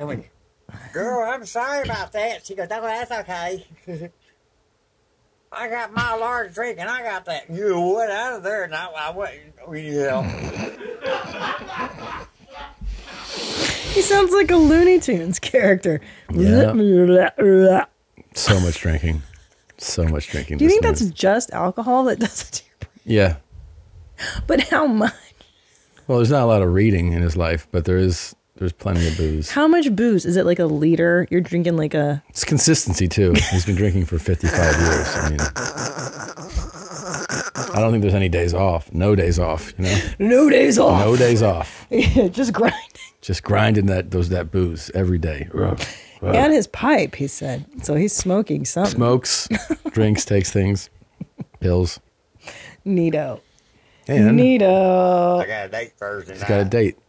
I went, girl, I'm sorry about that. She goes, oh, that's okay. <laughs> I got my large drink and I got that. You what out of there? And I, I went, you know. He sounds like a Looney Tunes character. Yeah. <laughs> So much drinking. So much drinking. Do you think man. that's just alcohol that <laughs> does it? to you? Yeah. But how much? Well, there's not a lot of reading in his life, but there is. There's plenty of booze. How much booze? Is it like a liter? You're drinking like a. It's consistency too. He's been drinking for 55 years. I mean, I don't think there's any days off. No days off. You know. No days off. No days off. <laughs> yeah, just grinding. Just grinding that those that booze every day. Ugh. Ugh. And his pipe, he said. So he's smoking something. Smokes, <laughs> drinks, takes things, pills. Neato. And Neato. I got a date Thursday he's got a date. <laughs>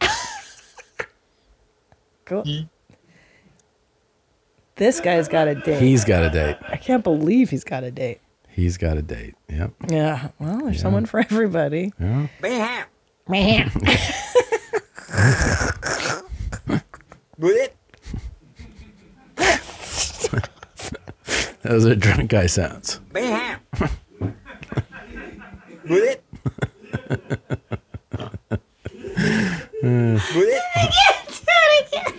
Cool. This guy's got a date. He's got a date. I can't believe he's got a date. He's got a date. Yep. Yeah. Well, there's Yeah. someone for everybody. Yeah. Be happy. Man. With it. Those are drunk guy sounds. Be happy. With it. Uh, With it.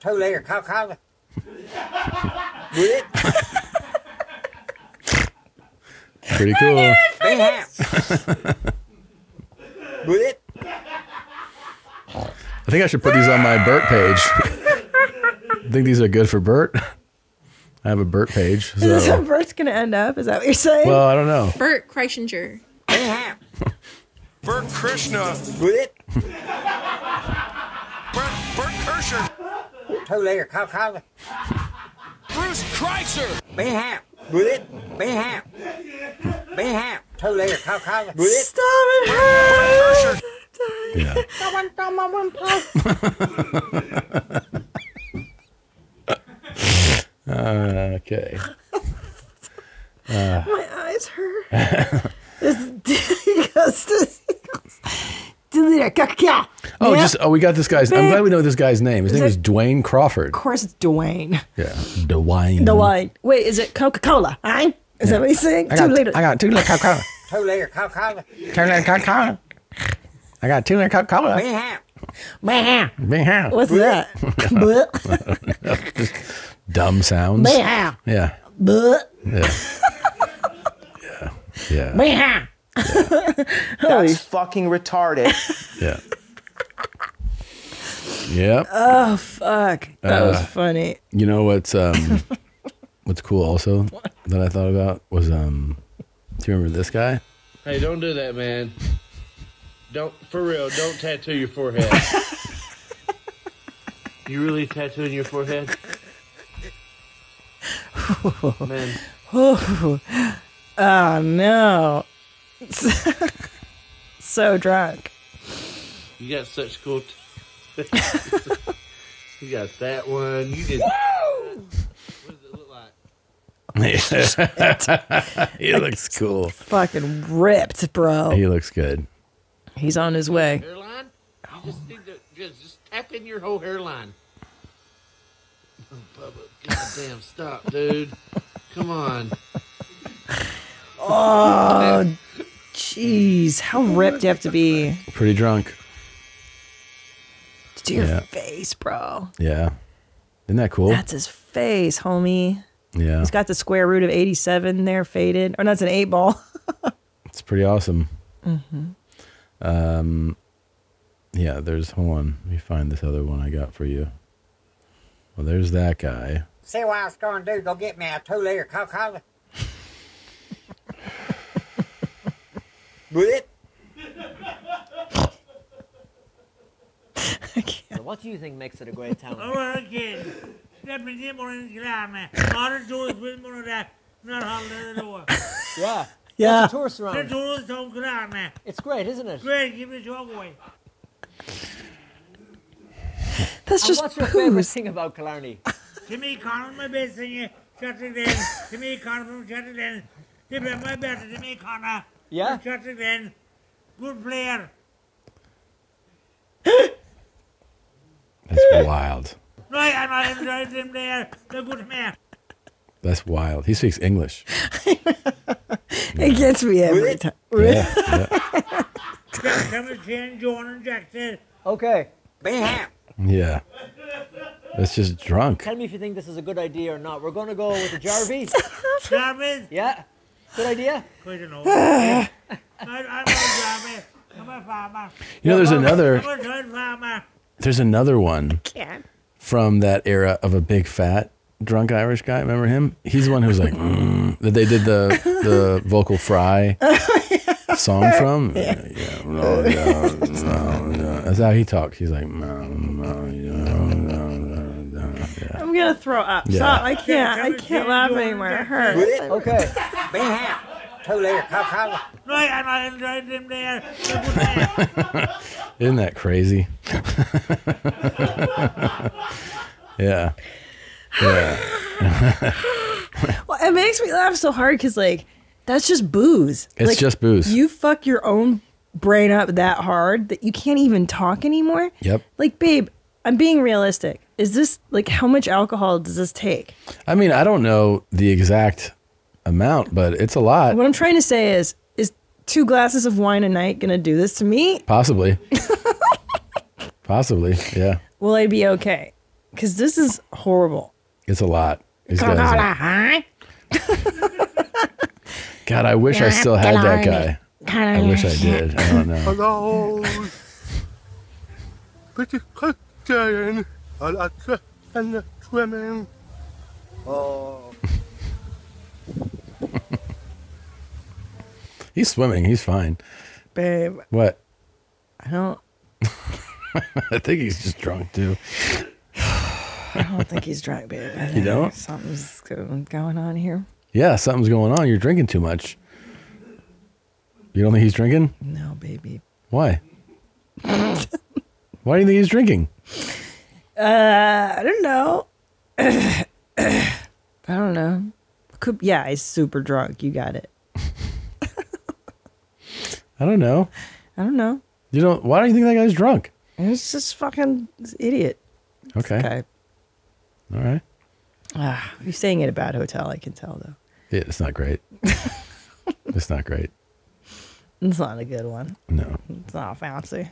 Two liter Coca Cola. With it. pretty cool. Be happy. With it. I think I should put these on my Burt page. I <laughs> think these are good for Burt. I have a Burt page. Is <laughs> this how Bert's going to end up? Is that what you're saying? well, I don't know. Bert Kreischinger. <laughs> Be. Bert Krishna. With it. Bert, Bert Kirscher. Two liter Coca Cola. Bruce Kreitzer. Be happy. With it. Be happy. Be happy. Two liter Coca Cola. With it. Stop it. Yeah. <laughs> Uh, okay. Uh, <laughs> My eyes hurt. <laughs> this, <laughs> he goes to. He goes, Delete it. Oh, Yeah. just oh, we got this guy's. I'm glad we know this guy's name. His Is name is Dwayne Crawford. Of course, it's Dwayne. Yeah, Dwayne. Dwayne. Wait, is it Coca Cola? Hein? Is that what he's saying? I Two got, liters. I got two little Coca-Cola. Two liter Coca Cola. Two little Coca-Cola. I got two Coca Cola. Man, Man. Man. What's that? Just dumb sounds. Man. Yeah. But Yeah. <laughs> yeah. Yeah. man. That's fucking retarded. <laughs> Yeah. Yep. Oh fuck. That was Uh, funny. You know what's um <laughs> what's cool also that I thought about was um do you remember this guy? Hey, don't do that, man. Don't for real. Don't tattoo your forehead. you really tattooing your forehead, <laughs> man? oh no. <laughs> so drunk. You got such cool. T- <laughs> you got that one. You did. Whoa! What does it look like? he looks cool. Fucking ripped, bro. He looks good. He's on his way. Hairline? You just need to just, just tap in your whole hairline. Oh, Bubba, goddamn, stop, dude. Come on. Oh, jeez. How ripped do you have to be Pretty drunk. to do your Yeah. face, bro? Yeah. Isn't that cool? That's his face, homie. yeah. He's got the square root of 87 there faded. Or no, that's an eight ball. <laughs> It's pretty awesome. hmm Um yeah, there's hold on. Let me find this other one I got for you. Well, there's that guy. See what I was going to do? Go get me a two liter Coca Cola. Blip. What do you think makes it a great town? Oh, All right, kid. Step in the morning, get man. All the doors with more of that. Not holding the door. Yeah. Yeah. Lots of tourists The around. don't get man. It's great, isn't it? Great, give me a dog away. That's And just what's your favorite booze. thing about Killarney? <laughs> Timmy Connor, my best singer. Shut it in. Timmy Connor from Shut it in. Timmy, my best. Timmy Connor. Yeah? from Shut it in. Good player. That's wild. Right, I'm not enjoying them there. They're good man. That's wild. He speaks English. <laughs> It gets me every time. Yeah. yeah. <laughs> Thomas Chan, John, and Jack said, Okay. Bam. Yeah. That's just drunk. Tell me if you think this is a good idea or not. We're going to go with the Jarvie. <laughs> Jarvis. yeah? Good idea? <sighs> I don't. I, I'm a Jarvis. I'm a farmer. You know, there's another I'm a good farmer. there's another one Can't. from that era of a big fat drunk Irish guy. Remember him? He's the one who's like <laughs> mm, that they did the the vocal fry <laughs> song <laughs> from. Yeah, yeah, <laughs> no, yeah, no, yeah. That's how he talks. He's like, no, no, yeah, no, no, no, yeah. I'm gonna throw up. Yeah. Stop. I can't. I can't laugh anymore. It hurts. Okay. Bam. Two liter Coca Cola. Right, I'm not enjoying them there. They're good man. Isn't that crazy? <laughs> yeah. Yeah. Well, it makes me laugh so hard because like that's just booze. It's Like, just booze. You fuck your own brain up that hard that you can't even talk anymore. Yep. Like, babe, I'm being realistic. Is this like how much alcohol does this take? I mean, I don't know the exact amount, but it's a lot. What I'm trying to say is, is two glasses of wine a night gonna do this to me? Possibly. <laughs> Possibly. Yeah. Will I be okay? Because this is horrible. It's a lot. These guys are- huh? <laughs> God, I wish I still had that guy. I wish I did. I don't know. Hello. Pretty Christian. I like to and swimming. Oh. <laughs> He's swimming. He's fine. Babe, What? I don't. <laughs> I think he's just drunk too. I don't think he's drunk, babe. I You don't? Something's going on here. Yeah, something's going on. You're drinking too much. You don't think he's drinking? No, baby. Why? Why do you think he's drinking? Uh, I don't know. <coughs> I don't know. Could yeah, he's super drunk. You got it. <laughs> I don't know. I don't know. You don't. Why do you think that guy's drunk? He's just fucking idiot. Okay. Okay. All right. Ah, you're staying at a bad hotel. I can tell though. Yeah, it's not great. <laughs> it's not great. It's not a good one. No. It's not fancy.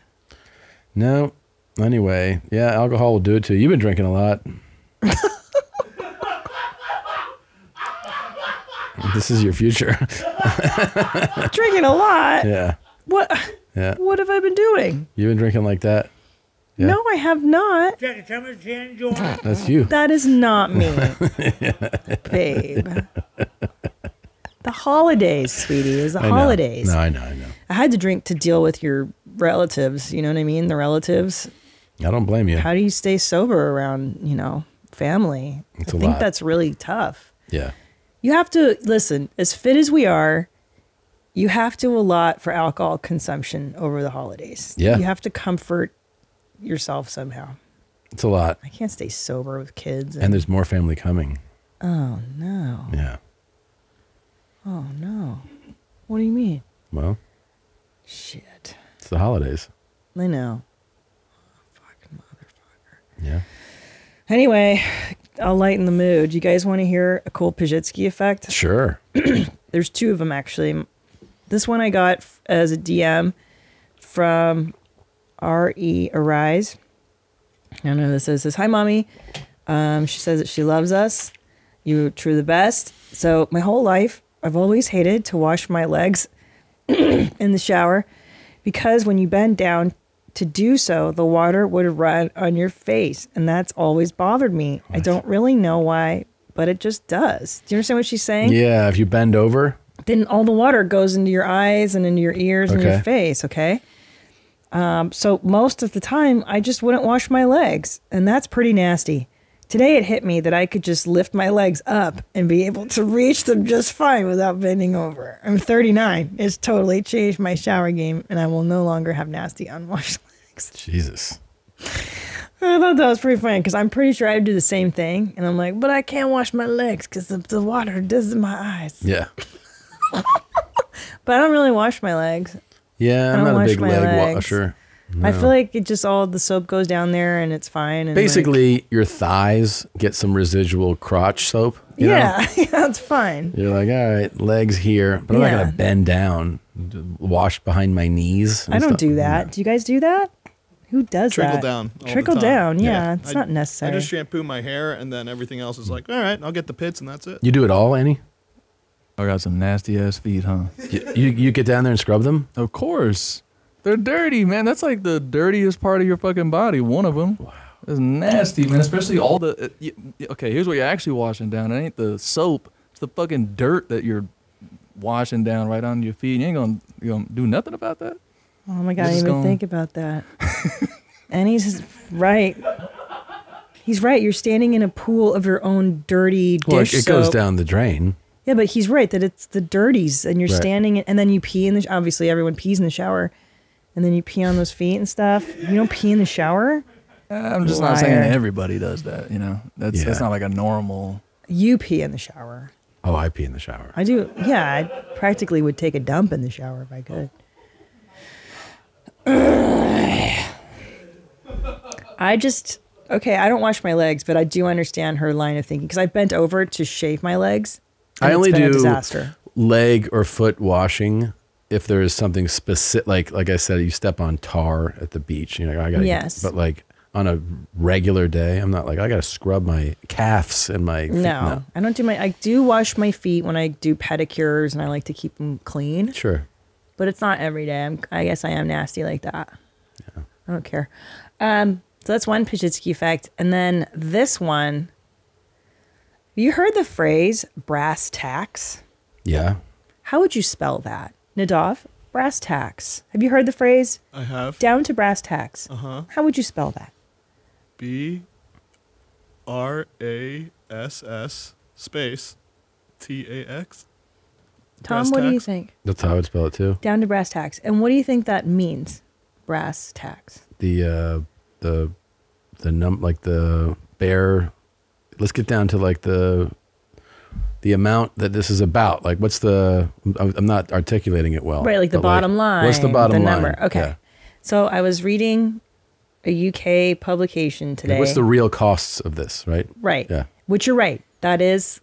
No. Anyway, yeah, alcohol will do it too. You've been drinking a lot. <laughs> this is your future. Drinking a lot. yeah. What? Yeah. What have I been doing? You've been drinking like that. Yeah. No, I have not. Check tell me to enjoy. <laughs> That's you. That is not me, <laughs> babe. The holidays, sweetie, is the I know. holidays. No, I know, I know. I had to drink to deal with your relatives. You know what I mean? The relatives. I don't blame you. How do you stay sober around, you know, family? It's I a think lot. that's really tough. Yeah. You have to listen, as fit as we are, you have to allot for alcohol consumption over the holidays. Yeah. You have to comfort yourself somehow. It's a lot. I can't stay sober with kids. And there's more family coming. oh no. Yeah. Oh no. What do you mean? Well, Shit. it's the holidays. I know. Oh, fucking motherfucker. Yeah. Anyway, I'll lighten the mood. You guys want to hear a cool Pazsitzky effect? Sure. <clears throat> There's two of them actually. This one I got as a DM from R.E. Arise. I don't know who this is. Says, Hi, mommy. Um, she says that she loves us. You true the best. So, my whole life, I've always hated to wash my legs <clears throat> in the shower because when you bend down to do so, the water would run on your face. And that's always bothered me. I don't really know why, but it just does. Do you understand what she's saying? Yeah. If you bend over, then all the water goes into your eyes and into your ears and your face, okay? Um, so most of the time, I just wouldn't wash my legs, and that's pretty nasty. Today it hit me that I could just lift my legs up and be able to reach them just fine without bending over. I'm 39. It's totally changed my shower game, and I will no longer have nasty unwashed <laughs> legs. Jesus. I thought that was pretty funny because I'm pretty sure I'd do the same thing, and I'm like, but I can't wash my legs because the, the water does in my eyes. Yeah. <laughs> But I don't really wash my legs. Yeah, I I'm don't a wash big my leg legs. washer. I feel like it just all the soap goes down there and it's fine. And like- Basically, your thighs get some residual crotch soap. You know? yeah, <laughs> yeah, it's fine. You're like, all right, legs here, but I'm not gonna bend down, wash behind my knees. I don't stuff. do that. Do you guys do that? Who does Trickle that? down. all the Trickle time. down. Yeah, it's I- not necessary. I just shampoo my hair, and then everything else is like, all right, I'll get the pits, and that's it. You do it all, Annie? I got some nasty ass feet, huh? You, you you get down there and scrub them? Of course. They're dirty, man. That's like the dirtiest part of your fucking body. One of them. Wow. It's nasty, man. Especially all the. uh, y- y- okay, here's what you're actually washing down. It ain't the soap. It's the fucking dirt that you're washing down right on your feet. You ain't gonna you gonna do nothing about that. oh my god, I didn't even gonna- think about that. and he's right. He's right. You're standing in a pool of your own dirty dish Well, it, it goes down the drain. Yeah, but he's right that it's the dirties, and you're Right. standing, and then you pee in the. Obviously, everyone pees in the shower, and then you pee on those feet and stuff. You don't pee in the shower. Uh, I'm just not saying Liar. everybody does that. You know, that's that's not like a normal. You pee in the shower. Oh, I pee in the shower. I do. Yeah, I practically would take a dump in the shower if I could. <sighs> I just okay. I don't wash my legs, but I do understand her line of thinking because I bent over to shave my legs. I only do disaster. leg or foot washing if there is something specific. Like like I said, you step on tar at the beach. You know, I got Yes. But like on a regular day, I'm not like I got to scrub my calves and my feet. No, I don't do my. I do wash my feet when I do pedicures, and I like to keep them clean. Sure. but it's not every day. I'm, I guess I am nasty like that. Yeah. I don't care. Um, so that's one Pazsitzky effect, and then this one. You heard the phrase "brass tacks"? Yeah. How would you spell that, Nadav? Brass tacks. Have you heard the phrase? I have. Down to brass tacks. Uh huh. How would you spell that? B R A S S space T A X. Tom, Brass what do you think? That's how I would spell it too. Down to brass tacks. And what do you think that means? Brass tacks. The uh the the num like the bare. Let's get down to like the the amount that this is about. Like, what's the? I'm not articulating it well. Right, like the bottom line. What's the bottom line? number. Okay. Yeah. So I was reading a UK publication today. What's the real costs of this? Right. Right. Yeah. Which you're right. That is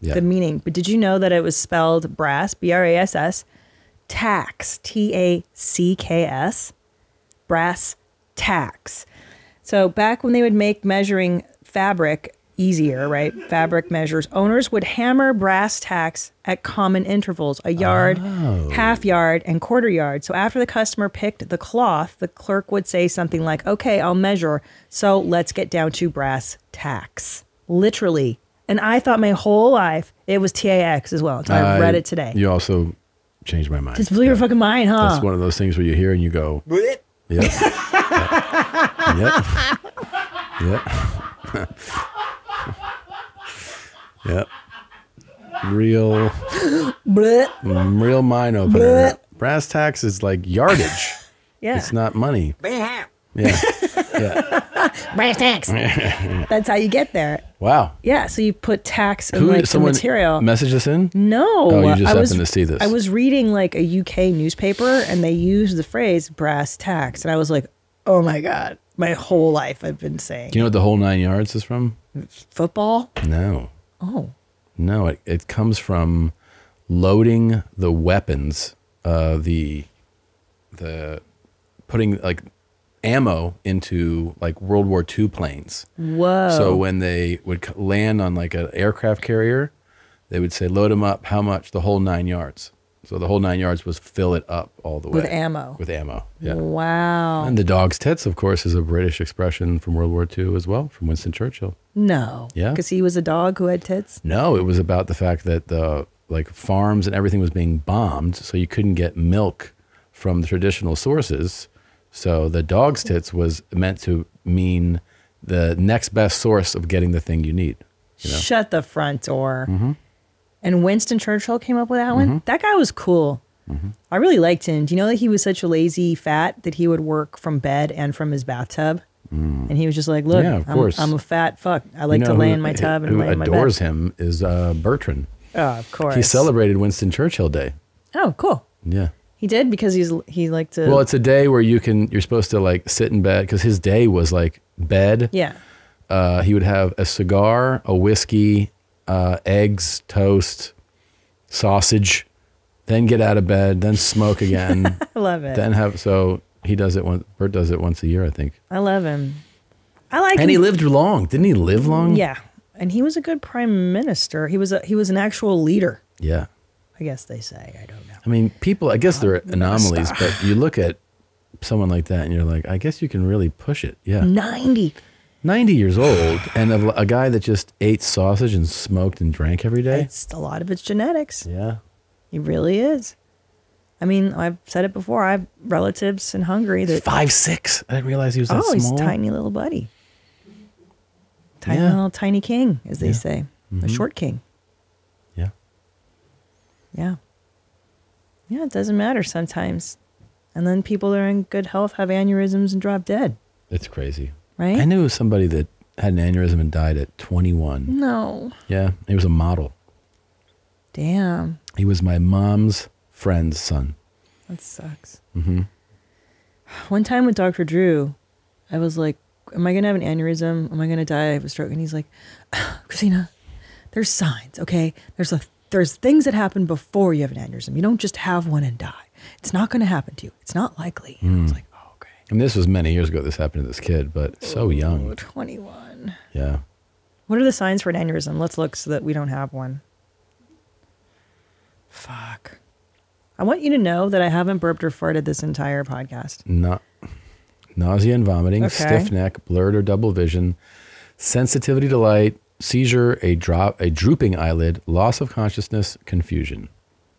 Yeah. the meaning. But did you know that it was spelled brass, B R A S S, tax, T A C K S. Brass tacks. So back when they would make measuring fabric easier, right? Fabric measures. Owners would hammer brass tacks at common intervals, a yard, Oh. half yard, and quarter yard. So after the customer picked the cloth, the clerk would say something like, "Okay, I'll measure. So let's get down to brass tacks." Literally. And I thought my whole life it was TAX as well. until I read it today. You also changed my mind. Just blew your fucking mind, huh? That's one of those things where you hear and you go, Blip. <laughs> Yep. yep. <laughs> Yep. Yep. Real, Bleh. real mind opener. Brass tacks is like yardage. Yeah. It's not money. Bam. Yeah. yeah. <laughs> brass tacks. <laughs> That's how you get there. Wow. Yeah, so you put tax in Who like the material. message us in? No, Oh, you just I was, to see this. I was reading like a UK newspaper, and they used the phrase "brass tacks," and I was like, "Oh my god!" My whole life I've been saying Do you know what the whole nine yards is from? football. No. Oh, No, it, it comes from loading the weapons, uh, the the putting like ammo into like World War II planes. Whoa. So when they would land on like an aircraft carrier, they would say load them up. How much? The whole nine yards. So the whole nine yards was fill it up all the way With ammo. With ammo. Yeah. wow. And the dog's tits, of course, is a British expression from World War II as well, from Winston Churchill. no, Yeah. because he was a dog who had tits. No, it was about the fact that the like farms and everything was being bombed, so you couldn't get milk from the traditional sources. So the dog's tits was meant to mean the next best source of getting the thing you need. You know? Shut the front door. Mhm. And Winston Churchill came up with that one. Mhm. That guy was cool. Mm-hmm. I really liked him. Do you know that he was such a lazy fat that he would work from bed and from his bathtub? And he was just like, "Look, Mm. Yeah, of I'm, course. I'm a fat fuck. I You like to lay who- in my tub and who lay in my adores him is uh, Bertrand. Oh, of course. He celebrated Winston Churchill Day. Oh, cool. Yeah. He did because he's he liked to. Well, it's a day where you can you're supposed to like sit in bed because his day was like bed. Yeah. Uh, he would have a cigar, a whiskey, uh, eggs, toast, sausage, then get out of bed, then smoke again. <laughs> I love it. Then have so he does it once. Bert does it once a year, I think. I love him. I like and him. he lived long, didn't he? Live long? Yeah, and he was a good prime minister. He was a he was an actual leader. Yeah. I guess they say. I don't know. I mean, people. I guess they're anomalies, but you look at someone like that, and you're like, I guess you can really push it. Yeah. Ninety. 90 years old and a, a guy that just ate sausage and smoked and drank every day. It's a lot of it's genetics. Yeah. He really is. I mean, I've said it before. I have relatives in Hungary that five six. I didn't realize he was that oh, he's small. a tiny little buddy. Tiny Yeah. little tiny king, as they Yeah. say, a Mhm. short king. Yeah. Yeah. Yeah, it doesn't matter sometimes. And then people that are in good health have aneurysms and drop dead. It's crazy. Right? I knew somebody that had an aneurysm and died at 21. No. Yeah. He was a model. Damn. He was my mom's friend's son. That sucks. hmm One time with Dr. Drew, I was like, Am I going to have an aneurysm? Am I going to die of a stroke? And he's like, Christina, there's signs, okay? There's a there's things that happen before you have an aneurysm. You don't just have one and die. It's not going to happen to you. It's not likely. Mm. And this was many years ago. This happened to this kid, but so young. 21. Yeah. What are the signs for an aneurysm? Let's look so that we don't have one. Fuck. I want you to know that I haven't burped or farted this entire podcast. Na- nausea and vomiting, Okay. stiff neck, blurred or double vision, sensitivity to light, seizure, a drop, a drooping eyelid, loss of consciousness, confusion.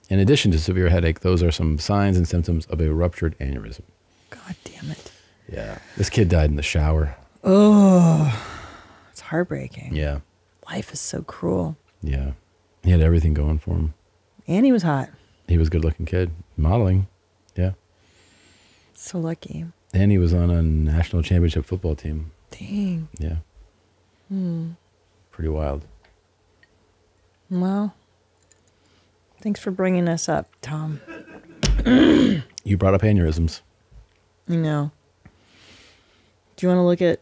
In addition to severe headache, those are some signs and symptoms of a ruptured aneurysm. God damn it. Yeah. This kid died in the shower. Oh, it's heartbreaking. Yeah. Life is so cruel. Yeah. He had everything going for him. And he was hot. He was a good looking kid. Modeling. Yeah. So lucky. And he was on a national championship football team. Dang. Yeah. Hmm. Pretty wild. Well, thanks for bringing us up, Tom. You brought up aneurysms. You know. Do you want to look at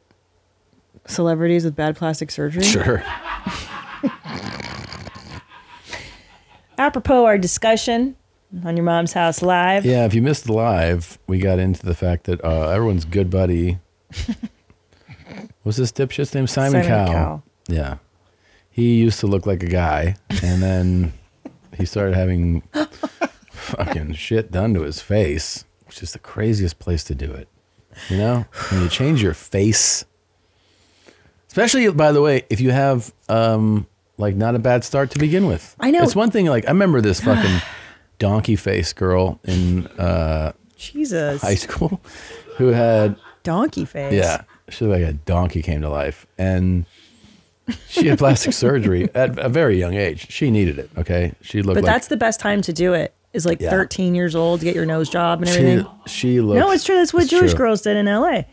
celebrities with bad plastic surgery? Sure. <laughs> Apropos our discussion on your mom's house live. Yeah, if you missed the live, we got into the fact that uh, everyone's good buddy. What's this dipshit's name? Simon, Simon Cowell. Cowell. Yeah. He used to look like a guy, and then he started having <laughs> fucking shit done to his face, which is the craziest place to do it. You know? When you change your face. Especially, by the way, if you have um like not a bad start to begin with. I know. It's one thing like I remember this fucking <sighs> donkey face girl in uh Jesus. high school <laughs> who had Donkey face. yeah, she looked like a donkey came to life, and she had plastic <laughs> surgery at a very young age. She needed it. Okay, she looked But like that's the best time to do it. Is like Yeah. 13 years old to get your nose job and everything. She looked. no, it's true. That's what Jewish true. girls did in LA.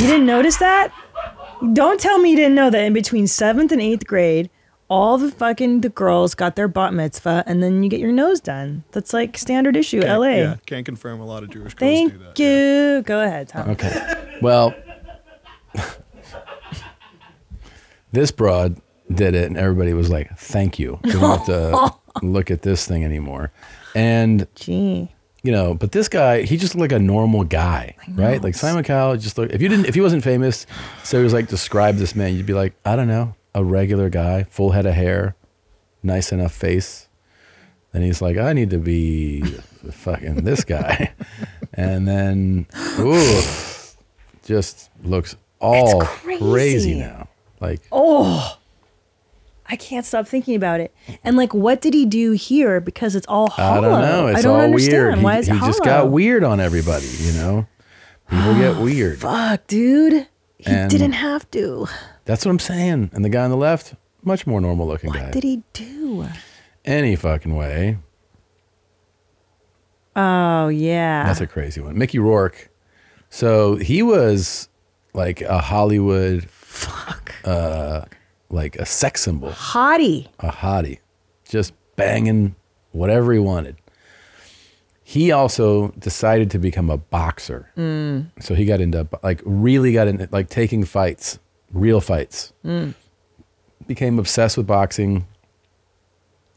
You didn't notice that? Don't tell me you didn't know that in between seventh and eighth grade, all the fucking the girls got their bat mitzvah and then you get your nose done. That's like standard issue, Can't- LA. Yeah, can't confirm a lot of Jewish girls Thank do that. you. Go ahead, Tom. Okay. Well, <laughs> this broad did it, and everybody was like, "Thank you." We don't have to look at this thing anymore. And gee, you know, but this guy, he just looked like a normal guy, right? Like Simon Cowell, just look. If you didn't, if he wasn't famous, so he was like, describe this man, you'd be like, I don't know, a regular guy, full head of hair, nice enough face. Then he's like, I need to be fucking this guy, <laughs> and then, ooh, just looks all crazy. crazy now. Like, Oh, I can't stop thinking about it. And like, what did he do here? Because it's all hollow. I don't know. It's I don't all understand. weird. Why he is it he hollow? just got weird on everybody, you know? People get weird. Fuck, dude. He And- didn't have to. That's what I'm saying. And the guy on the left, much more normal looking guy. What did he do? Any fucking way. Oh yeah. That's a crazy one. Mickey Rourke. So he was like a Hollywood fuck. Uh like a sex symbol. hottie. A hottie. Just banging whatever he wanted. He also decided to become a boxer. Mm. So he got into like really got into like taking fights, real fights. Mm. Became obsessed with boxing.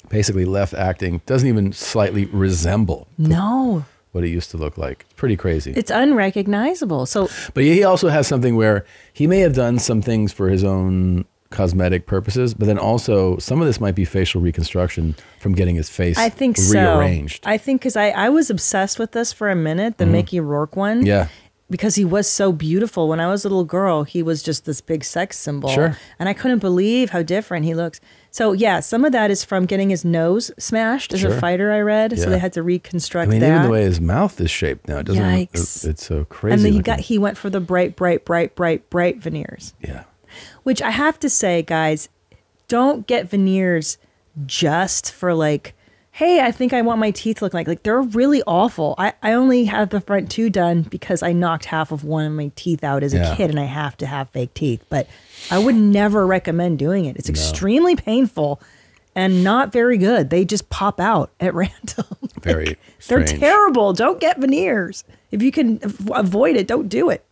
Basically left acting. Doesn't even slightly resemble No, what he used to look like. It's pretty crazy. it's unrecognizable. So But he also has something where he may have done some things for his own cosmetic purposes, but then also some of this might be facial reconstruction from getting his face I think rearranged. so. I think because I, I was obsessed with this for a minute, the Mhm. Mickey Rourke one. Yeah. Because he was so beautiful. When I was a little girl, he was just this big sex symbol. Sure. And I couldn't believe how different he looks. So, yeah, some of that is from getting his nose smashed as Sure. a fighter, I read. Yeah. So they had to reconstruct I mean, that. even the way his mouth is shaped now, it doesn't. Yikes. It's so crazy. and then he got he went for the bright, bright, bright, bright, bright veneers. Yeah. Which I have to say, guys, don't get veneers just for like, hey, I think I want my teeth to look like like they're really awful. I, I only have the front two done because I knocked half of one of my teeth out as a kid and I have to have fake teeth. But I would never recommend doing it. It's No. extremely painful and not very good. They just pop out at <laughs> random. very strange. They're terrible. Don't get veneers. If you can avoid it, don't do it.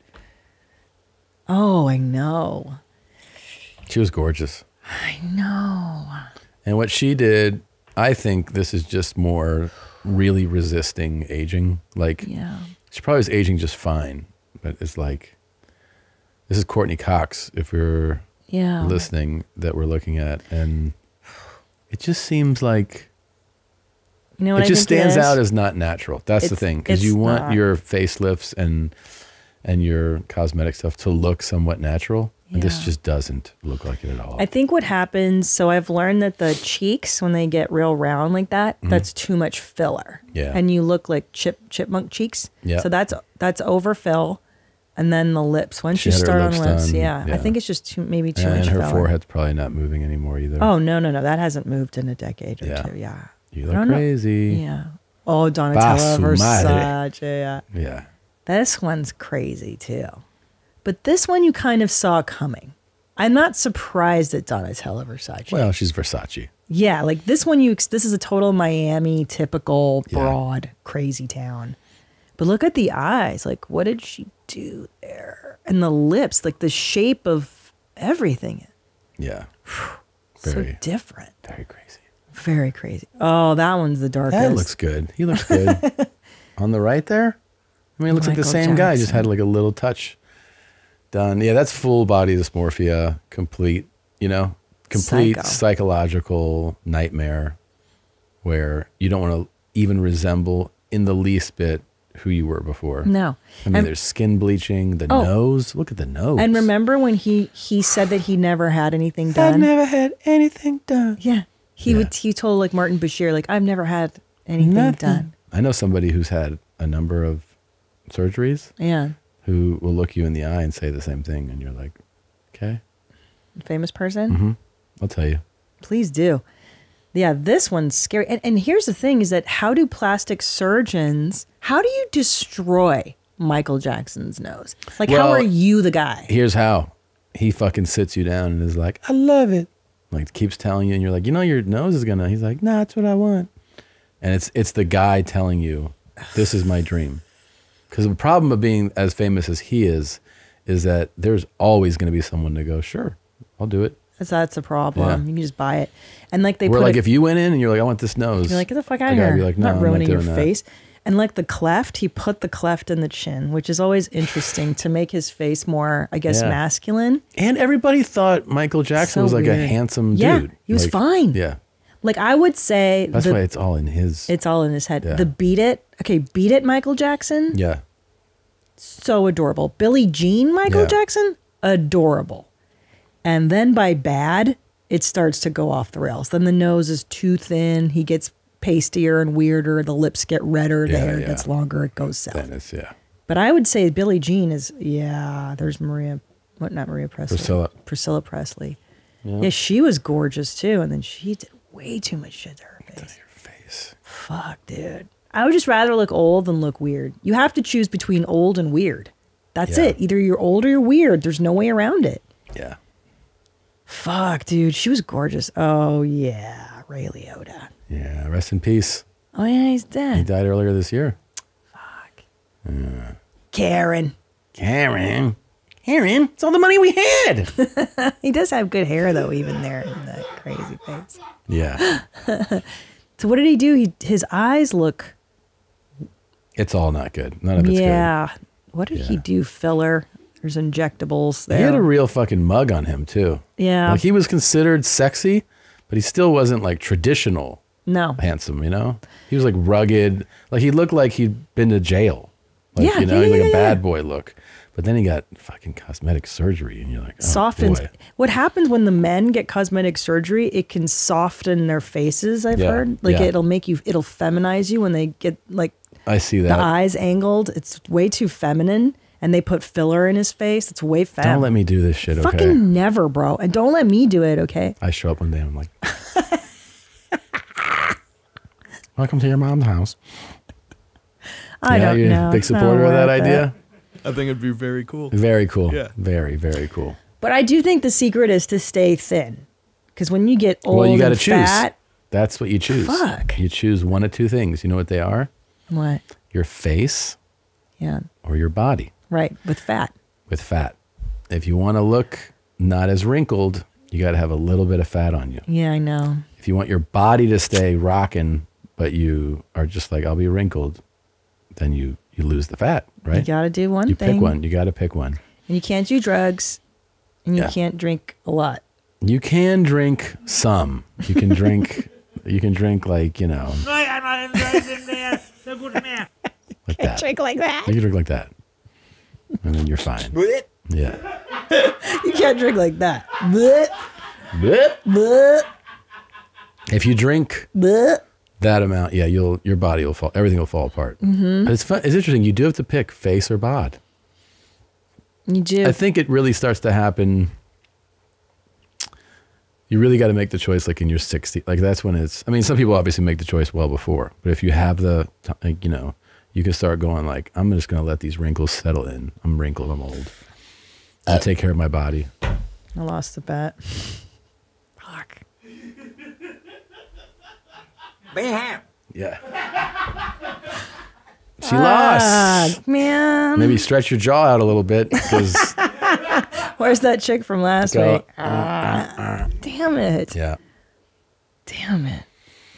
Oh, I know. She was gorgeous. I know. And what she did, I think this is just more really resisting aging. Like, Yeah. she probably was aging just fine, but it's like, this is Courteney Cox, if you're Yeah. listening, that we're looking at. And it just seems like You know what it I just it stands is? out as not natural. That's the thing, because you want not. your facelifts and and your cosmetic stuff to look somewhat natural, and this just doesn't look like it at all. I think what happens, so I've learned that the cheeks, when they get real round like that, Mhm. that's too much filler. Yeah. And you look like chip chipmunk cheeks. Yeah. So that's that's overfill. And then the lips. Once She you start on lips lips, done, yeah, I think it's just too maybe too and much her filler. forehead's probably not moving anymore either. Oh no, no, no. That hasn't moved in a decade or Yeah. two. Yeah. You look don't know. crazy. Yeah. Oh, Donatella Versace. Yeah. Yeah. This one's crazy too. But this one you kind of saw coming. I'm not surprised at Donatella Versace. Well, she's Versace. Yeah, like this one you this is a total Miami typical broad crazy town. But look at the eyes. Like what did she do there? And the lips, like the shape of everything. Yeah. <sighs> so Very, different. very crazy. Very crazy. Oh, that one's the darkest. That looks good. He looks good. <laughs> On the right there? I mean, it looks like the Michael same guy, just had like a little touch done. Yeah, that's full body dysmorphia, complete, you know, complete Psycho. psychological nightmare where you don't want to even resemble in the least bit who you were before. No. I mean, And- there's skin bleaching, the Oh. nose. Look at the nose. And remember when he he said that he never had anything done? I've never had anything done. Yeah. He would he told like Martin Bashir like I've never had anything Nothing. done. I know somebody who's had a number of surgeries Yeah. Who will look you in the eye and say the same thing. And you're like, okay. Famous person? hmm I'll tell you. Please do. Yeah, this one's scary. And, and here's the thing is that how do plastic surgeons, how do you destroy Michael Jackson's nose? Like, how are you the guy? Here's how. He fucking sits you down and is like, I love it. Like keeps telling you, and you're like, you know, your nose is gonna. He's like, nah, that's what I want. And it's it's the guy telling you, this is my dream. Because the problem of being as famous as he is, is that there's always gonna be someone to go, sure, I'll do it. That's, that's the problem. Yeah. You can just buy it. And like they We're like, it, if you went in and you're like, I want this nose. you're like, get the fuck I out of here. Be like, I'm no, not I'm ruining your doing that." face. And like the cleft, he put the cleft in the chin, which is always interesting to make his face more, I guess, Yeah. masculine. And everybody thought Michael Jackson So was like a weird. handsome Yeah, dude. he was Like, fine. Yeah. Like I would say That's the- why it's all in his. It's all in his head. Yeah. The Beat It, okay, Beat It, Michael Jackson, yeah. so adorable. Billie Jean, Michael Yeah. Jackson, adorable. And then by Bad, it starts to go off the rails. Then the nose is too thin. He gets pastier and weirder. The lips get redder. The hair yeah. gets longer. It goes south. Then it's yeah. But I would say Billie Jean is yeah. There's Maria, what not Maria Presley, Priscilla. Priscilla Presley. Yeah. Yeah, she was gorgeous too, and then she did way too much shit to her face. Your face. Fuck, dude. I would just rather look old than look weird. You have to choose between old and weird. That's Yeah. it. Either you're old or you're weird. There's no way around it. Yeah. Fuck, dude. She was gorgeous. Oh yeah, Ray Liotta. Yeah. Rest in peace. Oh yeah, he's dead. He died earlier this year. Fuck. Yeah. Karen. Karen. Karen, it's all the money we had. <laughs> he does have good hair though, even there in that crazy face. Yeah. <laughs> So what did he do? He his eyes look. It's all not good. None of it's good. yeah. What did he do? Filler. There's injectables good. He had a real fucking mug on him too. Yeah. Like he was considered sexy, but he still wasn't like traditional no. handsome, you know? He was like rugged. Like he looked like he'd been to jail. Like, Yeah, you know, yeah, he's like yeah, a yeah. bad boy look. But then he got fucking cosmetic surgery and you're like, oh, softens. boy. What happens when the men get cosmetic surgery? It can soften their faces. I've Yeah, heard. Like yeah. it'll make you. It'll feminize you when they get like I see the that. eyes angled. It's way too feminine, and they put filler in his face. It's way fem. Don't let me do this shit, okay? Fucking never, bro. And don't let me do it, okay? I show up one day, and I'm like, <laughs> Welcome to your mom's house. I Yeah, don't you're a know. Big supporter of that it. Idea? I think it'd be very cool. Very cool. Yeah. Very, very cool. But I do think the secret is to stay thin, because when you get old well, you got to and choose. fat, That's what you choose. Fuck. You choose one of two things. You know what they are? what? Your face Yeah, or your body right. With fat. with fat. If you want to look not as wrinkled, you got to have a little bit of fat on you. Yeah, I know. If you want your body to stay rocking, but you are just like, I'll be wrinkled, then you, you lose the fat, right? You got to do one You thing. pick one. You got to pick one. And you can't do drugs, and you Yeah. can't drink a lot. You can drink some. You can drink. <laughs> you can drink like you know, No, I'm not enjoying there. So good man. <laughs> like that. drink like that. You can drink like that, and then you're fine. Yeah. <laughs> You can't drink like that. If you drink blech. That amount, yeah, you'll your body will fall. Everything will fall apart. Mhm. But it's fun. It's interesting. You do have to pick face or bod. You do. I think it really starts to happen. You really got to make the choice like in your 60. Like that's when it's, I mean, some people obviously make the choice well before, but if you have the, like, you know, you can start going like, I'm just going to let these wrinkles settle in. I'm wrinkled. I'm old. I take care of my body. I lost the bet. <laughs> Be happy. Yeah. She lost. Fuck, man. Maybe stretch your jaw out a little bit because, <laughs> Where's that chick from last Go. week? Ah, damn it. yeah. Damn it.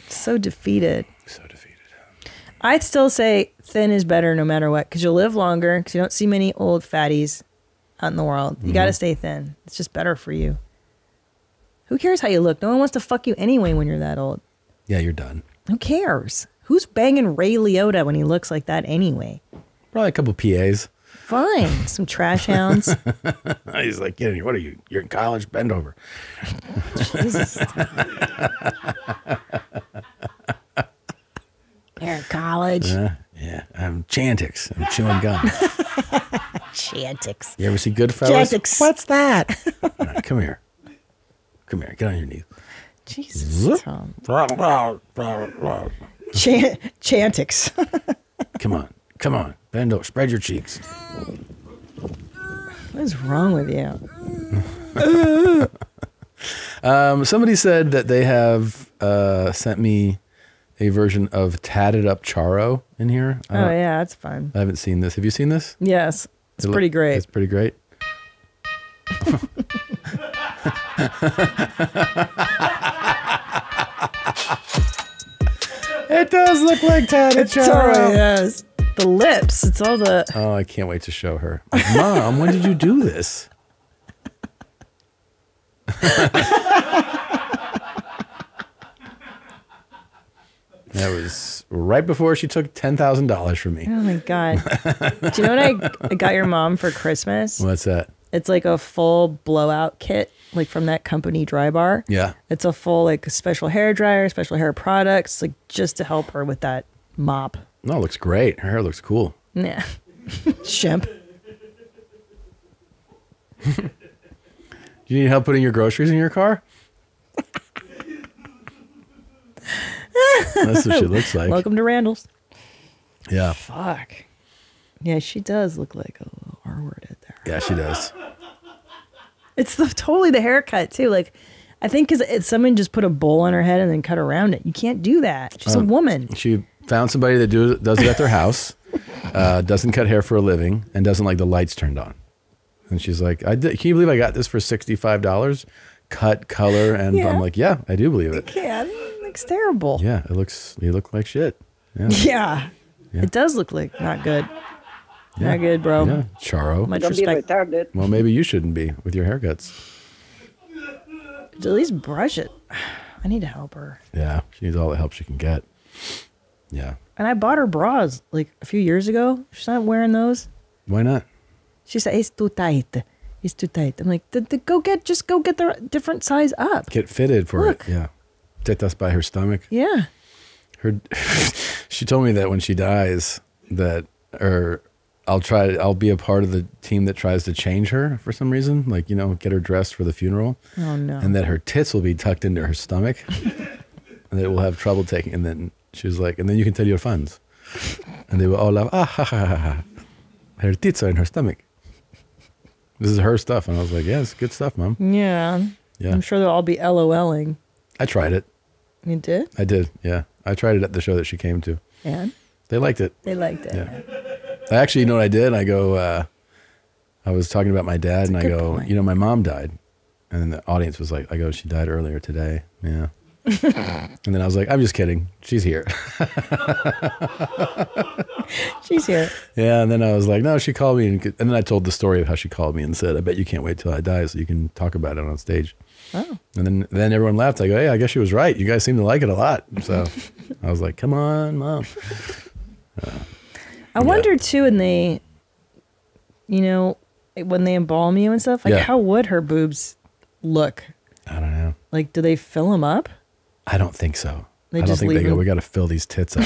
So defeated. So defeated. I'd still say thin is better no matter what because you'll live longer because you don't see many old fatties out in the world. You got to mm-hmm. stay thin. It's just better for you. Who cares how you look? No one wants to fuck you anyway when you're that old. Yeah, you're done. Who cares? Who's banging Ray Liotta when he looks like that anyway? Probably a couple PAs. Fine. <laughs> Some trash hounds. <laughs> He's like, yeah, what are you? You're in college? Bend over. Jesus. <laughs> You're in college. Yeah, yeah. I'm Chantix. I'm chewing gum. Chantix. You ever see Goodfellas? Chantix. What's that? Right, come here. Come here. Get on your knees. Jesus, Tom. Chan- Chantix. <laughs> Come on. Come on. Bend over. Spread your cheeks. what is wrong with you? <laughs> Um, somebody said that they have uh, sent me a version of Tatted Up Charo in here. I Oh don't- yeah, that's fun. I haven't seen this. Have you seen this? Yes, it's It look- pretty great. It's pretty great. <laughs> it does look like Tatted It Charo. totally is. The lips. It's all the. Oh, I can't wait to show her. Mom, when did you do this? <laughs> that was right before she took ten thousand dollars from me. Oh my god! Do you know what I, I got your mom for Christmas? What's that? It's like a full blowout kit, like from that company Drybar. Yeah. It's a full like special hair dryer, special hair products, like just to help her with that mop. No, it looks great. Her hair looks cool. Yeah. <laughs> Shemp. Do you need help putting your groceries in your car? <laughs> That's what she looks like. Welcome to Randall's. Yeah. Fuck. Yeah, she does look like a little R word. Yeah, she does. It's the totally the haircut too. Like, I think because someone just put a bowl on her head and then cut around it. You can't do that. She's a Um, woman. She found somebody that do, does it at their house, uh, doesn't cut hair for a living, and doesn't like the lights turned on. And she's like, I did, "Can you believe I got this for sixty five dollars? Cut, color, and Yeah. I'm like, yeah, I do believe it. Yeah, it looks terrible. Yeah, it looks. You look like shit. Yeah. <laughs> Yeah. Yeah. It does look like not good. Yeah. Not good, bro. Yeah, Charo. Much respect. Well, maybe you shouldn't be with your haircuts. At least brush it. <sighs> I need to help her. Yeah, she needs all the help she can get. Yeah. And I bought her bras like a few years ago. She's not wearing those. Why not? She said it's too tight. It's too tight. I'm like, "Th- th- go get just go get the different size up. Get fitted for Look. it. Yeah. Tetas by her stomach. Yeah. Her, <laughs> she told me that when she dies, that or I'll try. I'll be a part of the team that tries to change her for some reason, like you know, get her dressed for the funeral. Oh, no. And that her tits will be tucked into her stomach, and that we'll have trouble taking. And then she was like, and then you can tell your funds, and they will all laugh. Ah ha ha ha ha. Her tits are in her stomach. This is her stuff, and I was like, yeah, it's good stuff, mom. Yeah. Yeah. I'm sure they'll all be LOLing. I tried it. You did? I did. Yeah, I tried it at the show that she came to. And They liked it. they liked it. Yeah. I actually, you know what I did? I go, uh, I was talking about my dad, and I go, point. you know, my mom died, and then the audience was like, I go, she died earlier today. Yeah. <laughs> and then I was like, I'm just kidding. She's here. <laughs> She's here. yeah. And then I was like, no, she called me, and, and then I told the story of how she called me and said, I bet you can't wait till I die so you can talk about it on stage. Oh. And then then everyone laughed. I go, hey, I guess she was right. You guys seem to like it a lot. So <laughs> I was like, come on, mom. I wonder too when they, you know, when they embalm you and stuff. Like, Yeah. how would her boobs look? I don't know. Like, do they fill them up? I don't think so. They I don't think they leave go, we got to fill these tits up.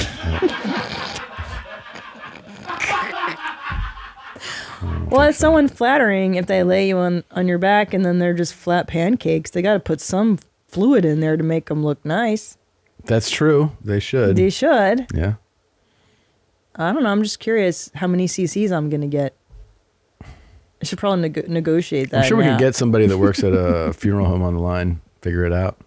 Well, it's so unflattering if they lay you on on your back and then they're just flat pancakes. They got to put some fluid in there to make them look nice. That's true. They should. They should. Yeah. I don't know. I'm just curious how many CCs I'm gonna get. I should probably neg- negotiate that. I'm sure we now. can get somebody that works at a <laughs> funeral home on the line, figure it out.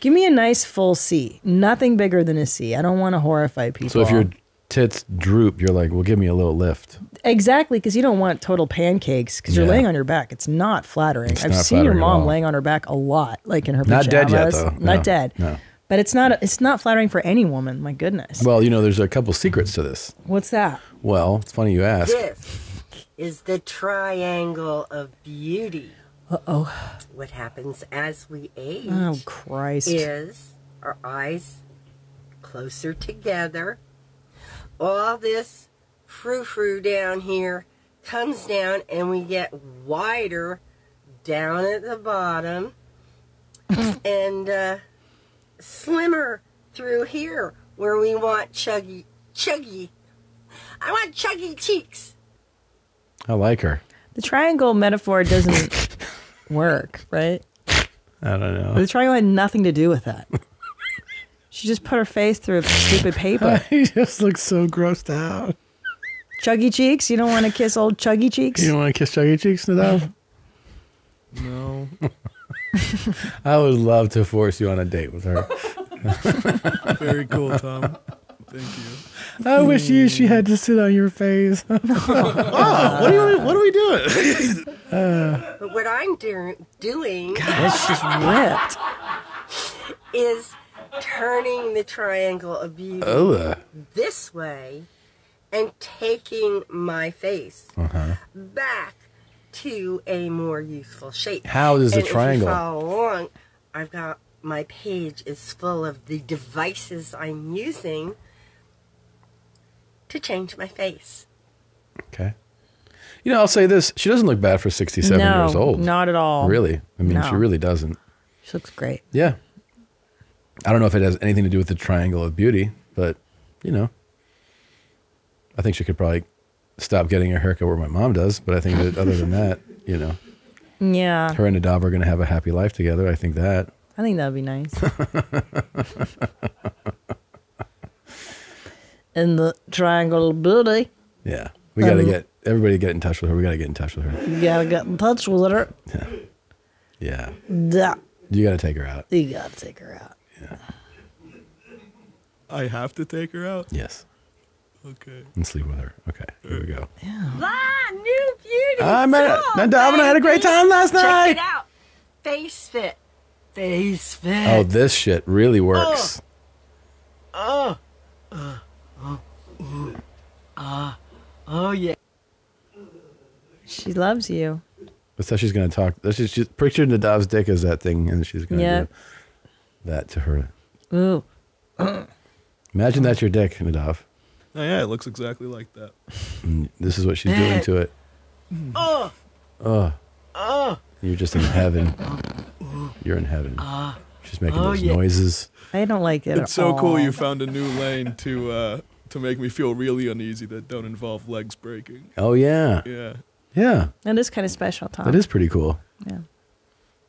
Give me a nice full C. Nothing bigger than a C. I don't want to horrify people. So if your tits droop, you're like, well, give me a little lift. exactly because you don't want total pancakes because you're laying on your back. It's not flattering. It's I've not seen your flattering at mom laying on her back a lot, like in her Not pajamas. dead yet, though. Not No, dead. no. But it's not it's not flattering for any woman. My goodness. Well, you know, there's a couple secrets to this. What's that? Well, it's funny you ask. This is the triangle of beauty. Uh oh. What happens as we age Oh Christ. is our eyes closer together. All this frou-frou down here comes down and we get wider down at the bottom <laughs> and uh, slimmer through here where we want chuggy, chuggy. I want chuggy cheeks. I like her. The triangle metaphor doesn't <laughs> work, right? I don't know. The triangle had nothing to do with that. She just put her face through a stupid paper. <laughs> he just looks so grossed out. Chuggy cheeks? You don't want to kiss old chuggy cheeks? You don't want to kiss Chuggy Cheeks, Nadav? No. <laughs> <laughs> I would love to force you on a date with her. <laughs> Very cool, Tom. Thank you. I wish you she had to sit on your face. <laughs> Oh, what are, you, what are we doing? Uh, But what I'm do- doing she's ripped. is turning the triangle of beauty Ugh. this way and taking my face uh-huh. back to a more youthful shape. How does the and If triangle- you follow along, I've got my page is full of the devices I'm using to change my face. Okay. You know, I'll say this. She doesn't look bad for 67 No, years old. not at all. Really? I mean, she really doesn't. She looks great. Yeah. I don't know if it has anything to do with the triangle of beauty, but, you know, I think she could probably stop getting her haircut where my mom does. But I think that other than that, <laughs> you know, Yeah. her and Nadav are going to have a happy life together. I think that. I think that would be nice. <laughs> In the triangle of beauty, Yeah. We got to Um, get everybody get in touch with her. We got to get in touch with her. you gotta get in touch with her. Yeah. Yeah. You got to take her out. You gotta take her out. Yeah. I have to take her out? Yes. Okay. And sleep with her. Okay. Here we go. Ah, new beauty. I met tool, Nadav and I had a great time last Check night. it out. Face fit. Face fit. Oh, this shit really works. Oh. Uh, oh. ooh, Ah. oh yeah. She loves you. That's how she's going to talk. That's just, just picture Nadav's dick as that thing, and she's going to Yeah. do that to her. Ooh. Imagine that's your dick, Nadav. Oh, yeah, it looks exactly like that. And this is what she's doing to it. Oh. Oh, Oh. you're just in heaven. You're in heaven. Ah. She's making Oh, those yeah. noises. I don't like it. It's so cool you found a new lane to uh, to make me feel really uneasy that don't involve legs breaking. Oh yeah. Yeah. Yeah. That is kind of special, Tom. That is pretty cool. Yeah.